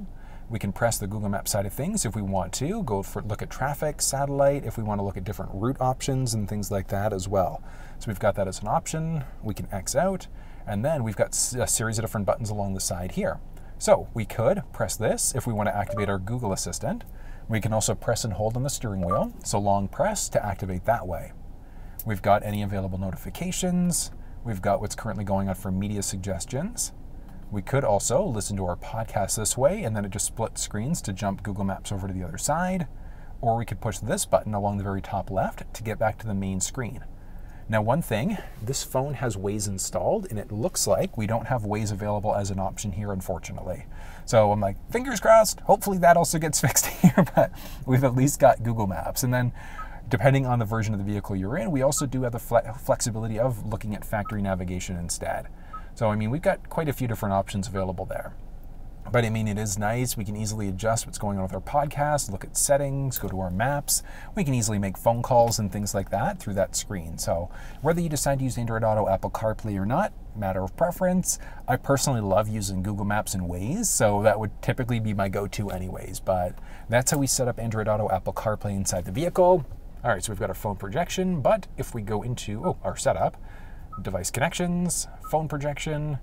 We can press the Google Maps side of things if we want to, go for look at traffic, satellite, if we want to look at different route options and things like that as well. So we've got that as an option. We can X out, and then we've got a series of different buttons along the side here. So we could press this if we want to activate our Google Assistant. We can also press and hold on the steering wheel, so long press to activate that way. We've got any available notifications. We've got what's currently going on for media suggestions. We could also listen to our podcast this way, and then it just splits screens to jump Google Maps over to the other side. Or we could push this button along the very top left to get back to the main screen. Now, one thing, this phone has Waze installed, and it looks like we don't have Waze available as an option here, unfortunately. So I'm like, fingers crossed, hopefully that also gets fixed here, but we've at least got Google Maps. And then, depending on the version of the vehicle you're in, we also do have the fle- flexibility of looking at factory navigation instead. So, I mean, we've got quite a few different options available there. But I mean, it is nice. We can easily adjust what's going on with our podcast, look at settings, go to our maps. We can easily make phone calls and things like that through that screen. So, whether you decide to use Android Auto, Apple CarPlay, or not, matter of preference. I personally love using Google Maps and Waze, so that would typically be my go to, anyways. But that's how we set up Android Auto, Apple CarPlay inside the vehicle. All right, so we've got our phone projection, but if we go into oh, our setup, device connections, phone projection.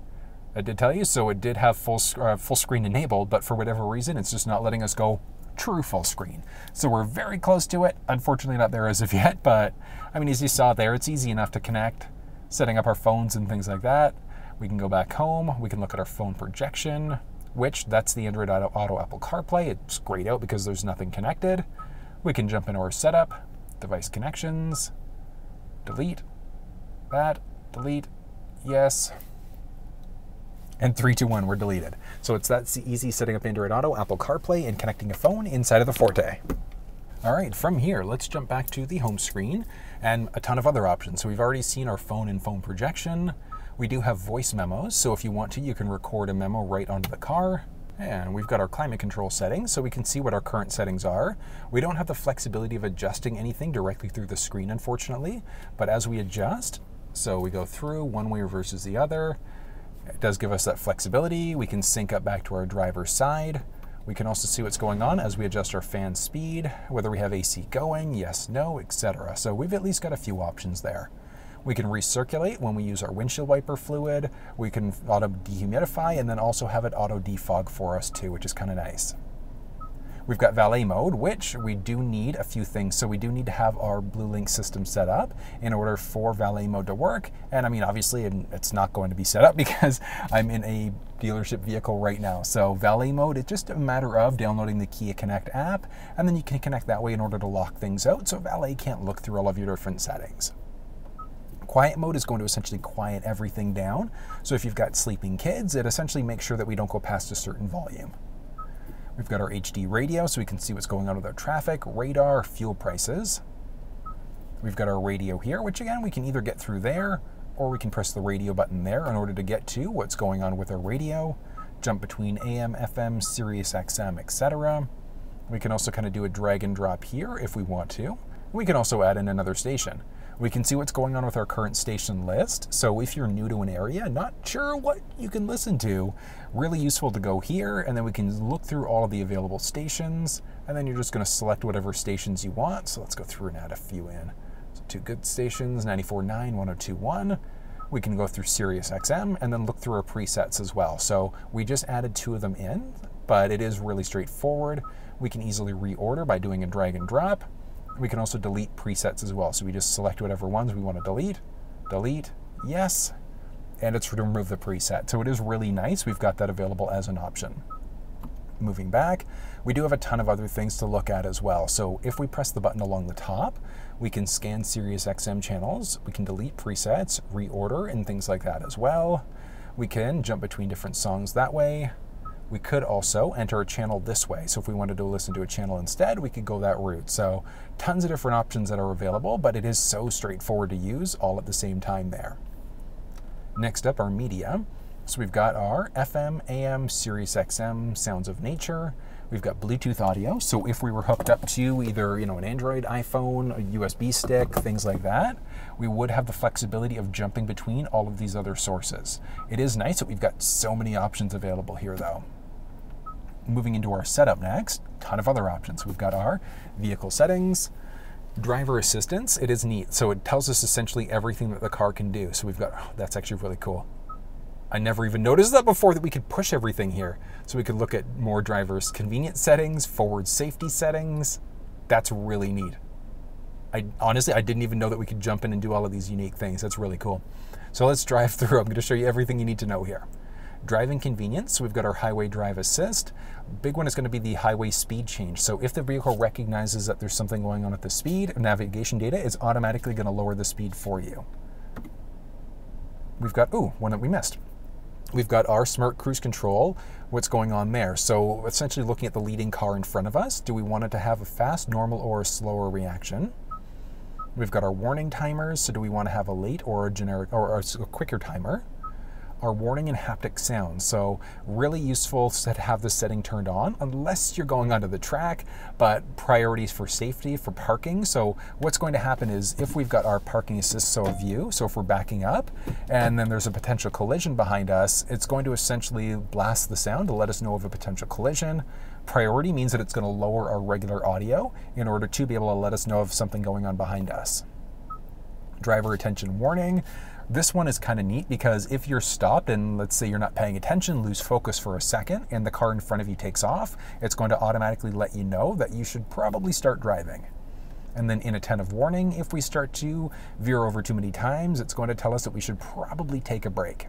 I did tell you, so it did have full, uh, full screen enabled, but for whatever reason, it's just not letting us go true full screen. So we're very close to it. Unfortunately, not there as of yet, but I mean, as you saw there, it's easy enough to connect, setting up our phones and things like that. We can go back home. We can look at our phone projection, which that's the Android Auto, Auto Apple CarPlay. It's grayed out because there's nothing connected. We can jump into our setup, device connections, delete that, delete, yes, and three, two, one, we're deleted. So it's that easy setting up Android Auto, Apple CarPlay, and connecting a phone inside of the Forte. All right, from here, let's jump back to the home screen and a ton of other options. So we've already seen our phone and phone projection. We do have voice memos, so if you want to, you can record a memo right onto the car. And we've got our climate control settings, so we can see what our current settings are. We don't have the flexibility of adjusting anything directly through the screen, unfortunately, but as we adjust, so we go through one way versus the other, it does give us that flexibility. We can sync up back to our driver's side. We can also see what's going on as we adjust our fan speed, whether we have AC going, yes, no, etc. So we've at least got a few options there. We can recirculate when we use our windshield wiper fluid. We can auto dehumidify and then also have it auto defog for us too, which is kind of nice. We've got valet mode, which we do need a few things. So we do need to have our BlueLink system set up in order for valet mode to work. And I mean, obviously it's not going to be set up because I'm in a dealership vehicle right now. So valet mode, it's just a matter of downloading the Kia Connect app, and then you can connect that way in order to lock things out so valet can't look through all of your different settings. Quiet mode is going to essentially quiet everything down. So if you've got sleeping kids, it essentially makes sure that we don't go past a certain volume. We've got our HD radio so we can see what's going on with our traffic, radar, fuel prices. We've got our radio here, which again, we can either get through there or we can press the radio button there in order to get to what's going on with our radio, jump between AM, FM, Sirius XM, etc. We can also kind of do a drag and drop here if we want to. We can also add in another station. We can see what's going on with our current station list. So if you're new to an area, not sure what you can listen to, really useful to go here and then we can look through all of the available stations and then you're just going to select whatever stations you want. So let's go through and add a few in. So two good stations, 94.9, 102.1. We can go through Sirius XM and then look through our presets as well. So we just added two of them in, but it is really straightforward. We can easily reorder by doing a drag and drop. We can also delete presets as well. So we just select whatever ones we want to delete, delete, yes, and it's to remove the preset. So it is really nice. We've got that available as an option. Moving back, we do have a ton of other things to look at as well. So if we press the button along the top, we can scan Sirius XM channels, we can delete presets, reorder, and things like that as well. We can jump between different songs that way. We could also enter a channel this way. So if we wanted to listen to a channel instead, we could go that route. So tons of different options that are available, but it is so straightforward to use all at the same time there. Next up, our media. So we've got our FM, AM, Sirius XM, Sounds of Nature. We've got Bluetooth audio. So if we were hooked up to either you know an Android, iPhone, a USB stick, things like that, we would have the flexibility of jumping between all of these other sources. It is nice that we've got so many options available here, though moving into our setup next, ton of other options. We've got our vehicle settings, driver assistance. It is neat. So it tells us essentially everything that the car can do. So we've got, oh, that's actually really cool. I never even noticed that before that we could push everything here. So we could look at more drivers' convenience settings, forward safety settings. That's really neat. I honestly, I didn't even know that we could jump in and do all of these unique things. That's really cool. So let's drive through. I'm going to show you everything you need to know here. Driving convenience, so we've got our highway drive assist. Big one is going to be the highway speed change. So if the vehicle recognizes that there's something going on at the speed, navigation data is automatically going to lower the speed for you. We've got, ooh, one that we missed. We've got our smart cruise control, what's going on there. So essentially looking at the leading car in front of us, do we want it to have a fast, normal, or a slower reaction? We've got our warning timers, so do we want to have a late or a generic or a quicker timer? Are warning and haptic sounds. So really useful to have this setting turned on unless you're going onto the track, but priorities for safety for parking. So what's going to happen is if we've got our parking assist so view, so if we're backing up and then there's a potential collision behind us, it's going to essentially blast the sound to let us know of a potential collision. Priority means that it's going to lower our regular audio in order to be able to let us know of something going on behind us. Driver attention warning. This one is kind of neat because if you're stopped and let's say you're not paying attention, lose focus for a second, and the car in front of you takes off, it's going to automatically let you know that you should probably start driving. And then inattentive warning, if we start to veer over too many times, it's going to tell us that we should probably take a break.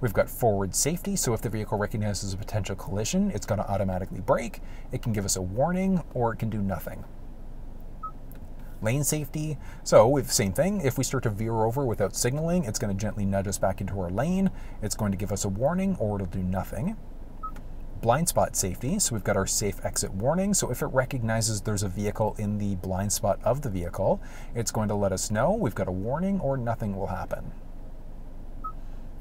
We've got forward safety, so if the vehicle recognizes a potential collision, it's going to automatically brake. It can give us a warning, or it can do nothing. Lane safety, so with same thing, if we start to veer over without signaling, it's going to gently nudge us back into our lane. It's going to give us a warning, or it'll do nothing blind spot safety. So we've got our safe exit warning. So if it recognizes there's a vehicle in the blind spot of the vehicle, it's going to let us know we've got a warning or nothing will happen.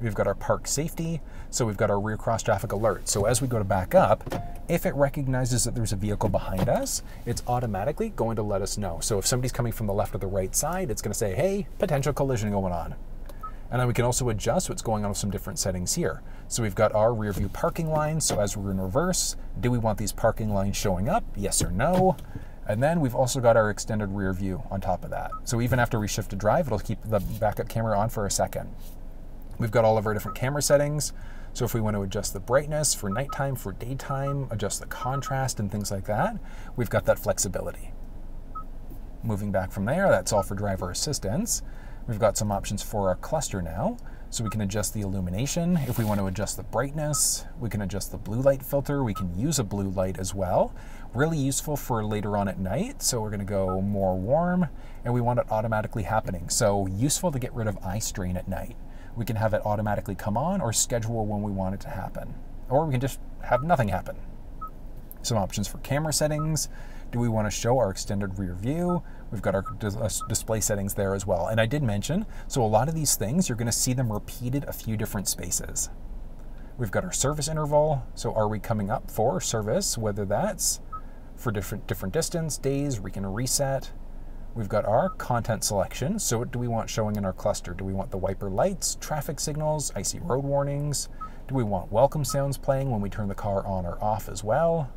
We've got our park safety, so we've got our rear cross traffic alert. So as we go to back up, if it recognizes that there's a vehicle behind us, it's automatically going to let us know. So if somebody's coming from the left or the right side, it's going to say, hey, potential collision going on. And then we can also adjust what's going on with some different settings here. So we've got our rear view parking lines. So as we're in reverse, do we want these parking lines showing up? Yes or no? And then we've also got our extended rear view on top of that. So even after we shift to drive, it'll keep the backup camera on for a second. We've got all of our different camera settings. So if we want to adjust the brightness for nighttime, for daytime, adjust the contrast and things like that, we've got that flexibility. Moving back from there, that's all for driver assistance. We've got some options for our cluster now. So we can adjust the illumination. If we want to adjust the brightness, we can adjust the blue light filter. We can use a blue light as well. Really useful for later on at night. So we're going to go more warm and we want it automatically happening. So useful to get rid of eye strain at night. We can have it automatically come on or schedule when we want it to happen. Or we can just have nothing happen. Some options for camera settings. Do we want to show our extended rear view? We've got our uh, display settings there as well. And I did mention, so a lot of these things, you're going to see them repeated a few different spaces. We've got our service interval. So are we coming up for service, whether that's for different, different distance, days, we can reset. We've got our content selection. So what do we want showing in our cluster? Do we want the wiper lights, traffic signals, icy road warnings? Do we want welcome sounds playing when we turn the car on or off as well?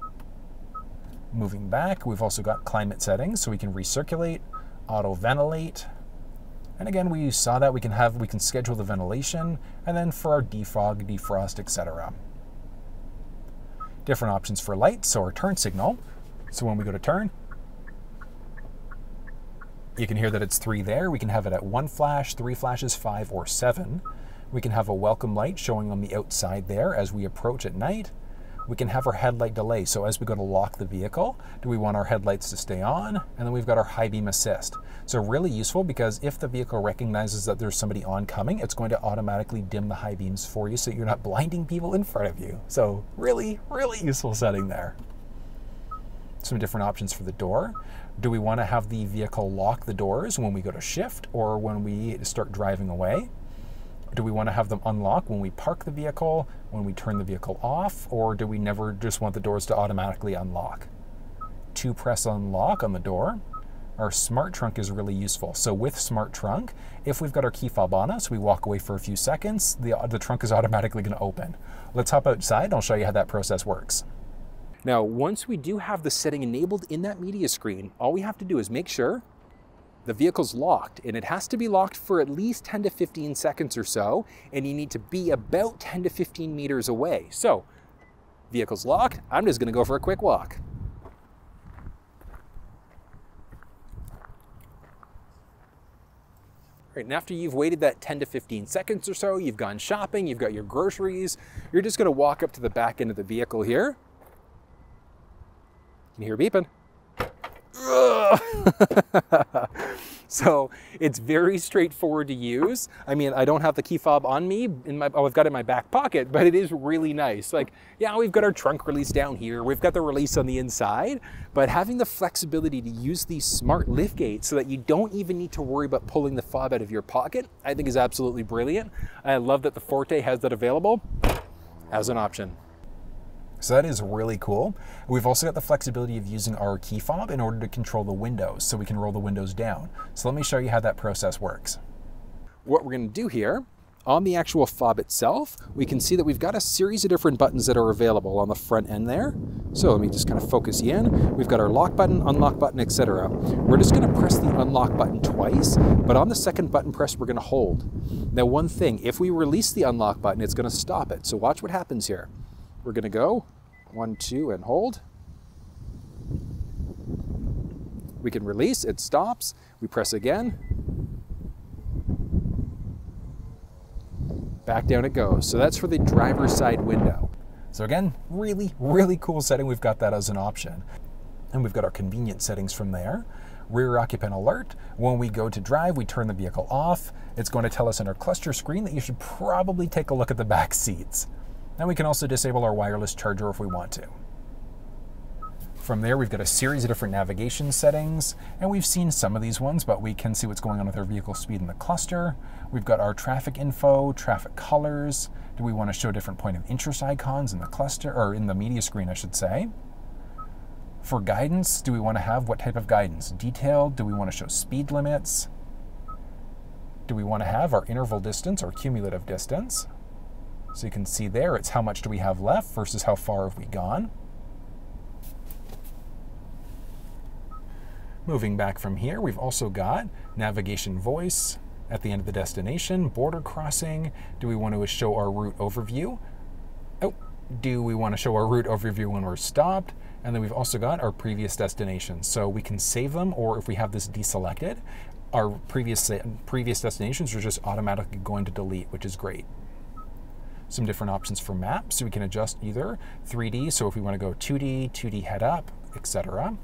Moving back, we've also got climate settings, so we can recirculate, auto ventilate, and again, we saw that we can have we can schedule the ventilation, and then for our defog, defrost, etc. Different options for lights, so our turn signal. So when we go to turn, you can hear that it's three there. We can have it at one flash, three flashes, five, or seven. We can have a welcome light showing on the outside there as we approach at night we can have our headlight delay. So as we go to lock the vehicle, do we want our headlights to stay on? And then we've got our high beam assist. So really useful because if the vehicle recognizes that there's somebody oncoming, it's going to automatically dim the high beams for you so you're not blinding people in front of you. So really, really useful setting there. Some different options for the door. Do we want to have the vehicle lock the doors when we go to shift or when we start driving away? do we want to have them unlock when we park the vehicle, when we turn the vehicle off, or do we never just want the doors to automatically unlock? To press unlock on the door, our smart trunk is really useful. So with smart trunk, if we've got our key fob on us, we walk away for a few seconds, the, the trunk is automatically going to open. Let's hop outside and I'll show you how that process works. Now, once we do have the setting enabled in that media screen, all we have to do is make sure the vehicle's locked and it has to be locked for at least 10 to 15 seconds or so and you need to be about 10 to 15 meters away. So vehicle's locked, I'm just gonna go for a quick walk. Right, and after you've waited that 10 to 15 seconds or so, you've gone shopping, you've got your groceries, you're just gonna walk up to the back end of the vehicle here. You hear beeping. so it's very straightforward to use. I mean, I don't have the key fob on me in my, oh, I've got it in my back pocket, but it is really nice. Like, yeah, we've got our trunk release down here. We've got the release on the inside, but having the flexibility to use these smart lift gates so that you don't even need to worry about pulling the fob out of your pocket, I think is absolutely brilliant. I love that the Forte has that available as an option. So that is really cool. We've also got the flexibility of using our key fob in order to control the windows, so we can roll the windows down. So let me show you how that process works. What we're gonna do here, on the actual fob itself, we can see that we've got a series of different buttons that are available on the front end there. So let me just kind of focus you in. We've got our lock button, unlock button, etc. We're just going to press the unlock button twice, but on the second button press, we're going to hold. Now, one thing, if we release the unlock button, it's going to stop it. So watch what happens here. We're going to go one, two, and hold. We can release, it stops. We press again, back down it goes. So that's for the driver's side window. So again, really, really cool setting. We've got that as an option. And we've got our convenient settings from there. Rear occupant alert. When we go to drive, we turn the vehicle off. It's going to tell us in our cluster screen that you should probably take a look at the back seats. And we can also disable our wireless charger if we want to. From there, we've got a series of different navigation settings, and we've seen some of these ones, but we can see what's going on with our vehicle speed in the cluster. We've got our traffic info, traffic colors. Do we want to show different point of interest icons in the cluster, or in the media screen, I should say? For guidance, do we want to have what type of guidance? Detailed? Do we want to show speed limits? Do we want to have our interval distance or cumulative distance? So you can see there, it's how much do we have left versus how far have we gone. Moving back from here, we've also got navigation voice at the end of the destination, border crossing. Do we want to show our route overview? Oh, do we want to show our route overview when we're stopped? And then we've also got our previous destinations. So we can save them, or if we have this deselected, our previous, previous destinations are just automatically going to delete, which is great. Some different options for maps. So we can adjust either 3D, so if we want to go 2D, 2D head up, etc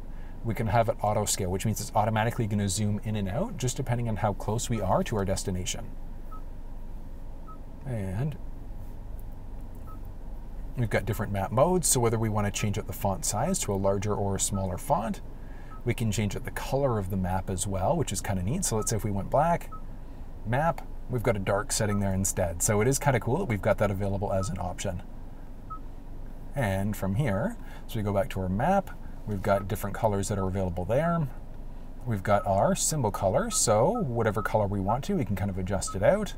we can have it auto scale, which means it's automatically going to zoom in and out just depending on how close we are to our destination. And we've got different map modes, so whether we want to change up the font size to a larger or a smaller font, we can change out the color of the map as well, which is kind of neat. So let's say if we went black, map, we've got a dark setting there instead. So it is kind of cool that we've got that available as an option. And from here, so we go back to our map, We've got different colors that are available there. We've got our symbol color, so whatever color we want to, we can kind of adjust it out.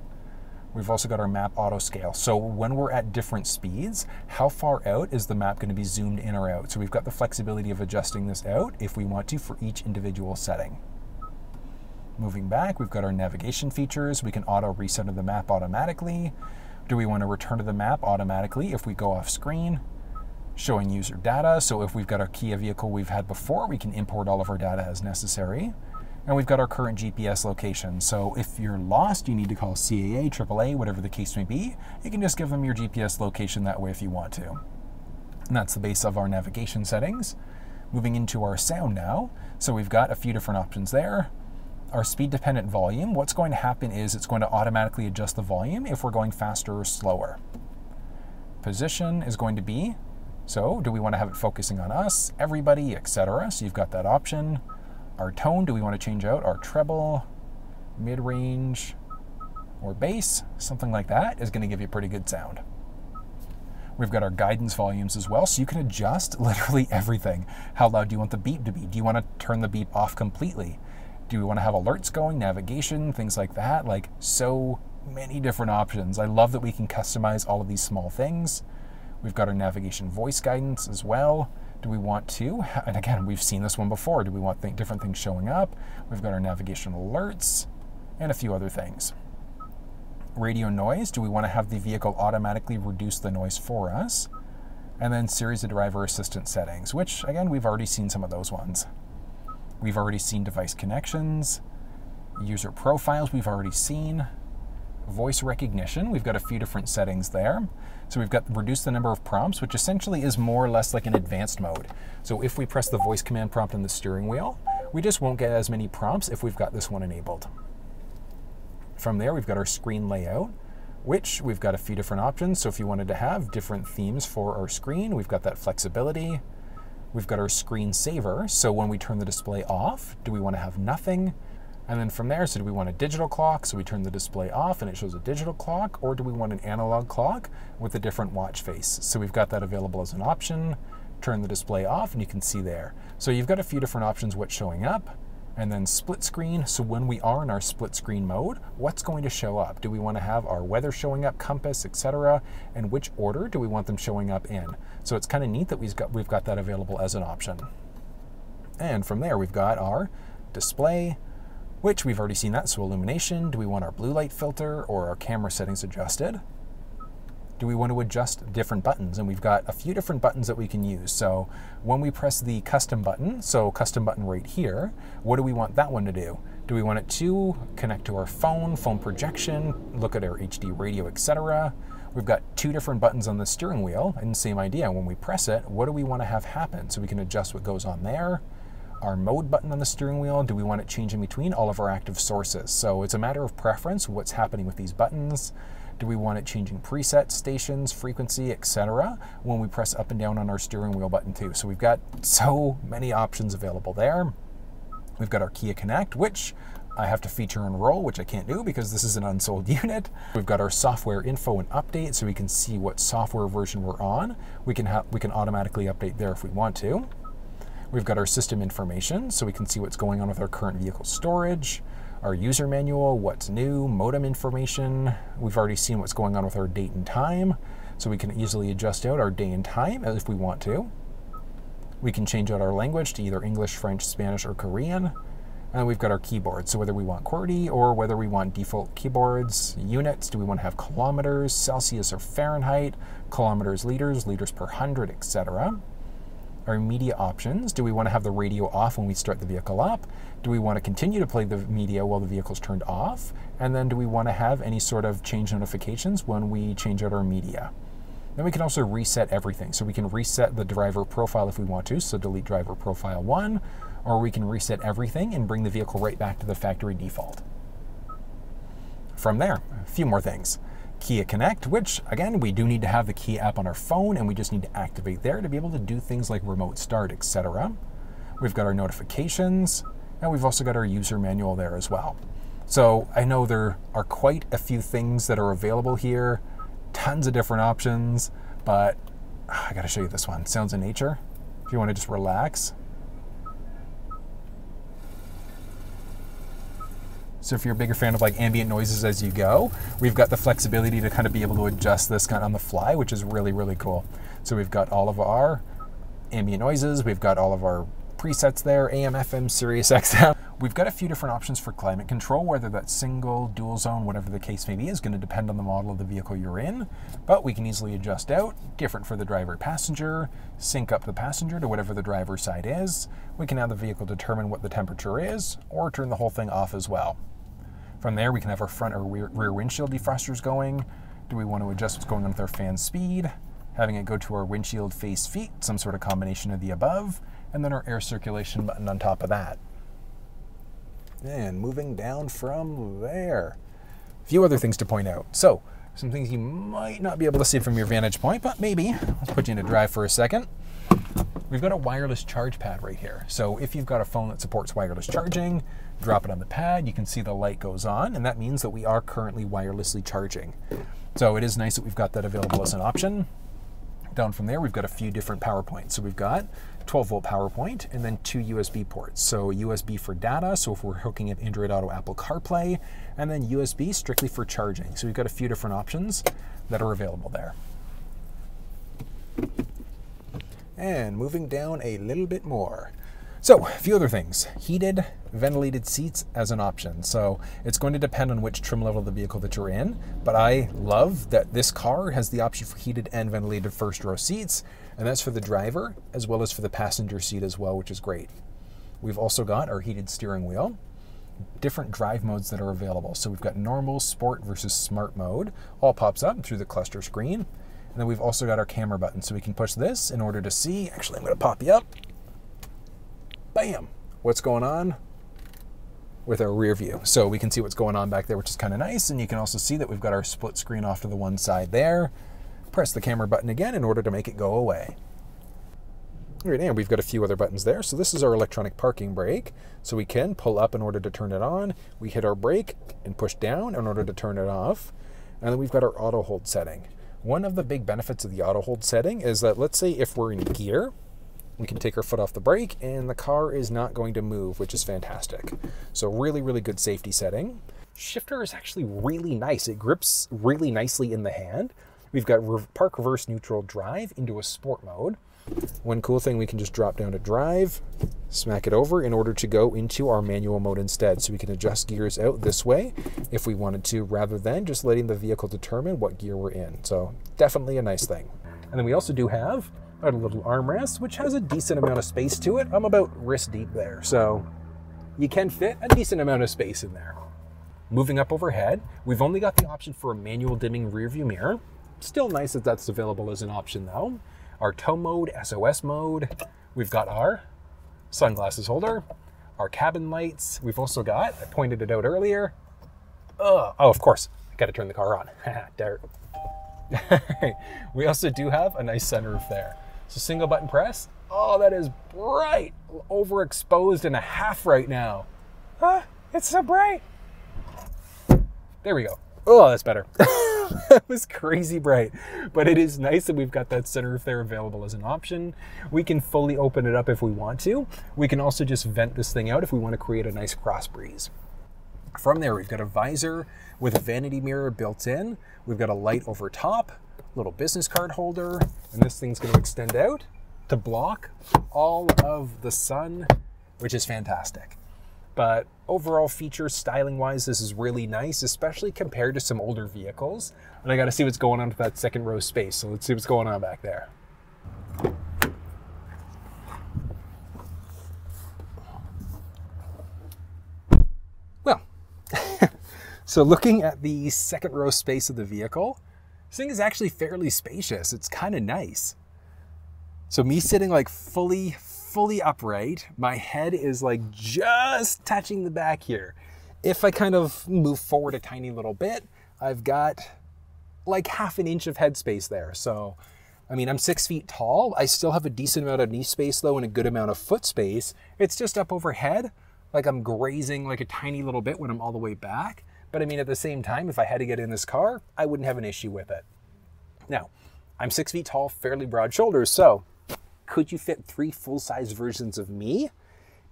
We've also got our map auto scale. So when we're at different speeds, how far out is the map going to be zoomed in or out? So we've got the flexibility of adjusting this out if we want to for each individual setting. Moving back, we've got our navigation features. We can auto reset of the map automatically. Do we want to return to the map automatically if we go off screen? showing user data. So if we've got a Kia vehicle we've had before, we can import all of our data as necessary. And we've got our current GPS location. So if you're lost, you need to call CAA, AAA, whatever the case may be. You can just give them your GPS location that way if you want to. And that's the base of our navigation settings. Moving into our sound now. So we've got a few different options there. Our speed dependent volume, what's going to happen is it's going to automatically adjust the volume if we're going faster or slower. Position is going to be so do we want to have it focusing on us, everybody, etc.? So you've got that option. Our tone, do we want to change out our treble, mid-range, or bass? Something like that is going to give you a pretty good sound. We've got our guidance volumes as well, so you can adjust literally everything. How loud do you want the beep to be? Do you want to turn the beep off completely? Do we want to have alerts going, navigation, things like that? Like so many different options. I love that we can customize all of these small things. We've got our navigation voice guidance as well. Do we want to, and again, we've seen this one before, do we want th different things showing up? We've got our navigation alerts and a few other things. Radio noise, do we want to have the vehicle automatically reduce the noise for us? And then series of driver assistant settings, which again, we've already seen some of those ones. We've already seen device connections, user profiles we've already seen, voice recognition, we've got a few different settings there. So we've got reduce the number of prompts, which essentially is more or less like an advanced mode. So if we press the voice command prompt on the steering wheel, we just won't get as many prompts if we've got this one enabled. From there, we've got our screen layout, which we've got a few different options. So if you wanted to have different themes for our screen, we've got that flexibility. We've got our screen saver. So when we turn the display off, do we want to have nothing? And then from there, so do we want a digital clock? So we turn the display off and it shows a digital clock, or do we want an analog clock with a different watch face? So we've got that available as an option. Turn the display off and you can see there. So you've got a few different options what's showing up. and then split screen. So when we are in our split screen mode, what's going to show up? Do we want to have our weather showing up, compass, etc., and which order do we want them showing up in? So it's kind of neat that we've got we've got that available as an option. And from there, we've got our display, which we've already seen that. So illumination. Do we want our blue light filter or our camera settings adjusted? do we want to adjust different buttons? And we've got a few different buttons that we can use. So when we press the custom button, so custom button right here, what do we want that one to do? Do we want it to connect to our phone, phone projection, look at our HD radio, etc.? We've got two different buttons on the steering wheel, and same idea. When we press it, what do we want to have happen? So we can adjust what goes on there. Our mode button on the steering wheel, do we want it changing between all of our active sources? So it's a matter of preference, what's happening with these buttons. Do we want it changing presets, stations, frequency, etc. when we press up and down on our steering wheel button too. So we've got so many options available there. We've got our Kia Connect, which I have to feature enroll, which I can't do because this is an unsold unit. We've got our software info and update, so we can see what software version we're on. We can have we can automatically update there if we want to. We've got our system information, so we can see what's going on with our current vehicle storage our user manual, what's new, modem information. We've already seen what's going on with our date and time, so we can easily adjust out our day and time if we want to. We can change out our language to either English, French, Spanish, or Korean. And we've got our keyboard, so whether we want QWERTY or whether we want default keyboards, units, do we want to have kilometers, Celsius or Fahrenheit, kilometers, liters, liters per hundred, etc our media options. Do we want to have the radio off when we start the vehicle up? Do we want to continue to play the media while the vehicle's turned off? And then do we want to have any sort of change notifications when we change out our media? Then we can also reset everything. So we can reset the driver profile if we want to, so delete driver profile 1, or we can reset everything and bring the vehicle right back to the factory default. From there, a few more things. Kia Connect, which again, we do need to have the Kia app on our phone and we just need to activate there to be able to do things like remote start, etc. We've got our notifications and we've also got our user manual there as well. So I know there are quite a few things that are available here, tons of different options, but ah, I gotta show you this one. Sounds of Nature. If you wanna just relax, So if you're a bigger fan of like ambient noises as you go, we've got the flexibility to kind of be able to adjust this kind of on the fly, which is really, really cool. So we've got all of our ambient noises, we've got all of our presets there, AM, FM, Sirius XM. We've got a few different options for climate control, whether that's single, dual zone, whatever the case may be, is going to depend on the model of the vehicle you're in. But we can easily adjust out, different for the driver passenger, sync up the passenger to whatever the driver's side is. We can have the vehicle determine what the temperature is, or turn the whole thing off as well. From there, we can have our front or rear, windshield defrosters going. Do we want to adjust what's going on with our fan speed? Having it go to our windshield face feet, some sort of combination of the above, and then our air circulation button on top of that. And moving down from there. A few other things to point out. So, some things you might not be able to see from your vantage point, but maybe. Let's put you into drive for a second. We've got a wireless charge pad right here. So if you've got a phone that supports wireless charging, drop it on the pad, you can see the light goes on, and that means that we are currently wirelessly charging. So it is nice that we've got that available as an option. Down from there, we've got a few different power points. So we've got 12 volt power point and then two USB ports. So USB for data, so if we're hooking up Android Auto, Apple CarPlay, and then USB strictly for charging. So we've got a few different options that are available there. And moving down a little bit more. So, a few other things. Heated, ventilated seats as an option. So, it's going to depend on which trim level of the vehicle that you're in, but I love that this car has the option for heated and ventilated first row seats, and that's for the driver as well as for the passenger seat as well, which is great. We've also got our heated steering wheel, different drive modes that are available. So, we've got normal, sport versus smart mode, all pops up through the cluster screen. And then we've also got our camera button, so we can push this in order to see. Actually, I'm going to pop you up bam, what's going on with our rear view. So we can see what's going on back there, which is kind of nice. And you can also see that we've got our split screen off to the one side there. Press the camera button again in order to make it go away. All right, and we've got a few other buttons there. So this is our electronic parking brake. So we can pull up in order to turn it on. We hit our brake and push down in order to turn it off. And then we've got our auto hold setting. One of the big benefits of the auto hold setting is that let's say if we're in gear, we can take our foot off the brake and the car is not going to move, which is fantastic. So really, really good safety setting. Shifter is actually really nice. It grips really nicely in the hand. We've got park reverse neutral drive into a sport mode. One cool thing, we can just drop down to drive, smack it over in order to go into our manual mode instead. So we can adjust gears out this way if we wanted to, rather than just letting the vehicle determine what gear we're in. So definitely a nice thing. And then we also do have a little armrest, which has a decent amount of space to it. I'm about wrist deep there, so you can fit a decent amount of space in there. Moving up overhead, we've only got the option for a manual dimming rear view mirror. Still nice that that's available as an option though. Our tow mode, SOS mode. We've got our sunglasses holder, our cabin lights. We've also got, I pointed it out earlier. Uh, oh, of course, I gotta turn the car on. Dart. we also do have a nice sunroof there. So single button press. Oh, that is bright. Overexposed and a half right now. Ah, it's so bright. There we go. Oh, that's better. that was crazy bright. But it is nice that we've got that sunroof there available as an option. We can fully open it up if we want to. We can also just vent this thing out if we want to create a nice cross breeze. From there, we've got a visor with a vanity mirror built in. We've got a light over top, little business card holder, and this thing's going to extend out to block all of the sun, which is fantastic. But overall features, styling wise, this is really nice, especially compared to some older vehicles. And I got to see what's going on with that second row space. So let's see what's going on back there. Well, so looking at the second row space of the vehicle, this thing is actually fairly spacious. It's kind of nice. So me sitting like fully, fully upright, my head is like just touching the back here. If I kind of move forward a tiny little bit, I've got like half an inch of headspace there. So, I mean, I'm six feet tall. I still have a decent amount of knee space though and a good amount of foot space. It's just up overhead, like I'm grazing like a tiny little bit when I'm all the way back. But I mean, at the same time, if I had to get in this car, I wouldn't have an issue with it. Now, I'm six feet tall, fairly broad shoulders, so could you fit three full-size versions of me?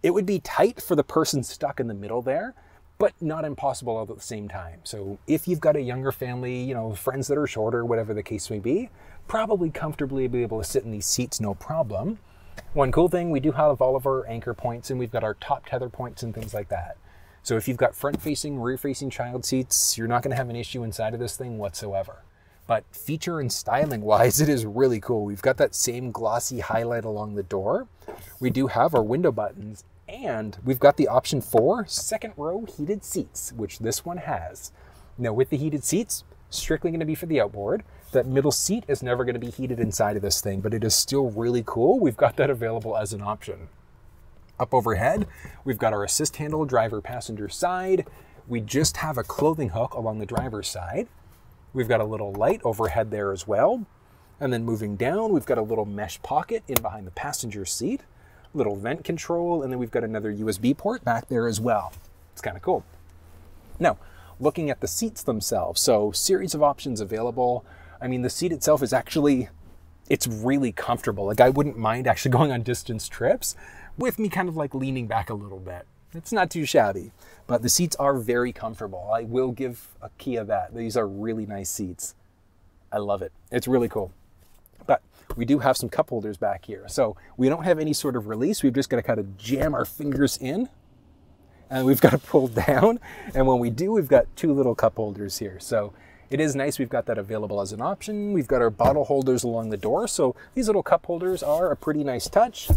It would be tight for the person stuck in the middle there, but not impossible all at the same time. So if you've got a younger family, you know, friends that are shorter, whatever the case may be, probably comfortably be able to sit in these seats no problem. One cool thing, we do have all of our anchor points and we've got our top tether points and things like that. So if you've got front facing, rear facing child seats, you're not going to have an issue inside of this thing whatsoever. But feature and styling wise, it is really cool. We've got that same glossy highlight along the door. We do have our window buttons and we've got the option for second row heated seats, which this one has. Now with the heated seats, strictly going to be for the outboard. That middle seat is never going to be heated inside of this thing, but it is still really cool. We've got that available as an option. Up overhead, we've got our assist handle, driver passenger side. We just have a clothing hook along the driver's side. We've got a little light overhead there as well. And then moving down, we've got a little mesh pocket in behind the passenger seat, little vent control, and then we've got another USB port back there as well. It's kind of cool. Now, looking at the seats themselves, so series of options available. I mean, the seat itself is actually, it's really comfortable. Like I wouldn't mind actually going on distance trips with me kind of like leaning back a little bit. It's not too shabby, but the seats are very comfortable. I will give a Kia that. These are really nice seats. I love it. It's really cool. But we do have some cup holders back here. So we don't have any sort of release. We've just got to kind of jam our fingers in and we've got to pull down. And when we do, we've got two little cup holders here. So it is nice we've got that available as an option. We've got our bottle holders along the door. So these little cup holders are a pretty nice touch.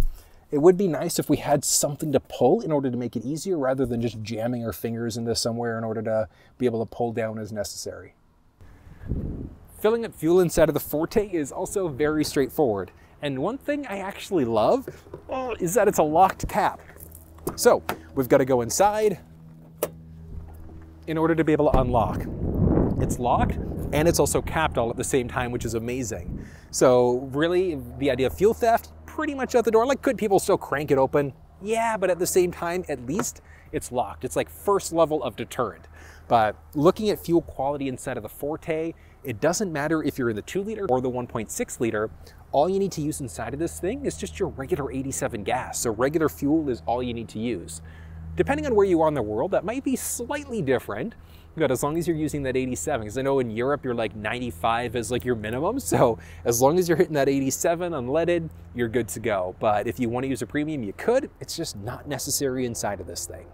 It would be nice if we had something to pull in order to make it easier rather than just jamming our fingers into somewhere in order to be able to pull down as necessary. Filling up fuel inside of the Forte is also very straightforward. And one thing I actually love oh, is that it's a locked cap. So we've got to go inside in order to be able to unlock. It's locked and it's also capped all at the same time, which is amazing. So really the idea of fuel theft, pretty much out the door. Like, could people still crank it open? Yeah, but at the same time, at least it's locked. It's like first level of deterrent. But looking at fuel quality inside of the Forte, it doesn't matter if you're in the 2 liter or the 1.6 liter. all you need to use inside of this thing is just your regular 87 gas. So regular fuel is all you need to use. Depending on where you are in the world, that might be slightly different. But as long as you're using that 87, because I know in Europe you're like 95 is like your minimum. So as long as you're hitting that 87 unleaded, you're good to go. But if you want to use a premium, you could. It's just not necessary inside of this thing.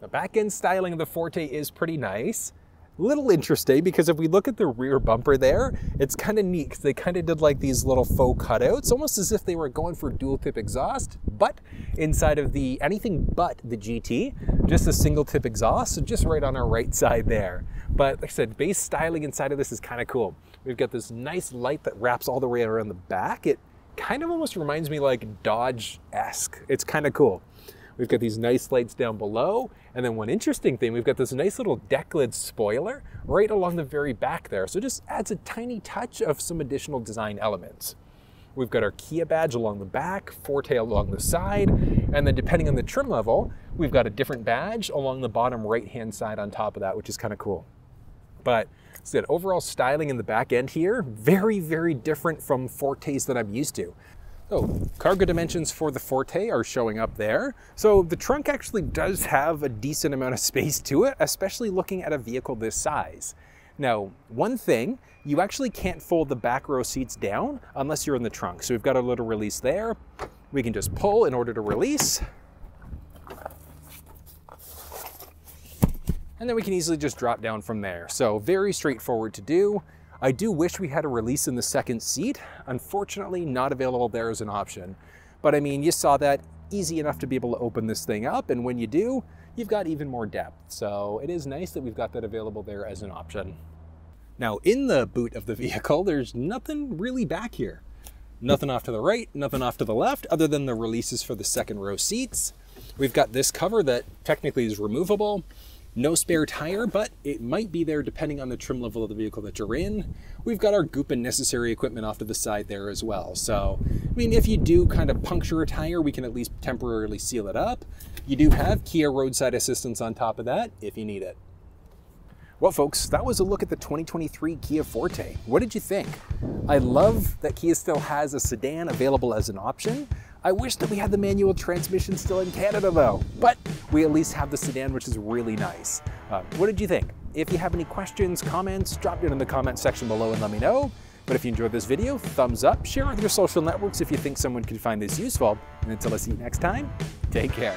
The back end styling of the Forte is pretty nice little interesting because if we look at the rear bumper there, it's kind of neat because they kind of did like these little faux cutouts, almost as if they were going for dual tip exhaust, but inside of the anything but the GT, just a single tip exhaust, so just right on our right side there. But like I said, base styling inside of this is kind of cool. We've got this nice light that wraps all the way around the back. It kind of almost reminds me like Dodge-esque. It's kind of cool. We've got these nice lights down below. And then one interesting thing, we've got this nice little deck lid spoiler right along the very back there. So it just adds a tiny touch of some additional design elements. We've got our Kia badge along the back, Forte along the side, and then depending on the trim level, we've got a different badge along the bottom right-hand side on top of that, which is kind of cool. But said overall styling in the back end here, very, very different from Fortes that I'm used to. Oh, cargo dimensions for the Forte are showing up there. So the trunk actually does have a decent amount of space to it, especially looking at a vehicle this size. Now, one thing, you actually can't fold the back row seats down unless you're in the trunk. So we've got a little release there. We can just pull in order to release. And then we can easily just drop down from there. So very straightforward to do. I do wish we had a release in the second seat. Unfortunately, not available there as an option. But I mean, you saw that easy enough to be able to open this thing up. And when you do, you've got even more depth. So it is nice that we've got that available there as an option. Now in the boot of the vehicle, there's nothing really back here. Nothing off to the right, nothing off to the left, other than the releases for the second row seats. We've got this cover that technically is removable. No spare tire, but it might be there depending on the trim level of the vehicle that you're in. We've got our goop and necessary equipment off to the side there as well. So, I mean, if you do kind of puncture a tire, we can at least temporarily seal it up. You do have Kia roadside assistance on top of that if you need it. Well, folks, that was a look at the 2023 Kia Forte. What did you think? I love that Kia still has a sedan available as an option. I wish that we had the manual transmission still in Canada though, but we at least have the sedan, which is really nice. Uh, what did you think? If you have any questions, comments, drop it in the comment section below and let me know. But if you enjoyed this video, thumbs up, share it with your social networks if you think someone could find this useful. And until I see you next time, take care.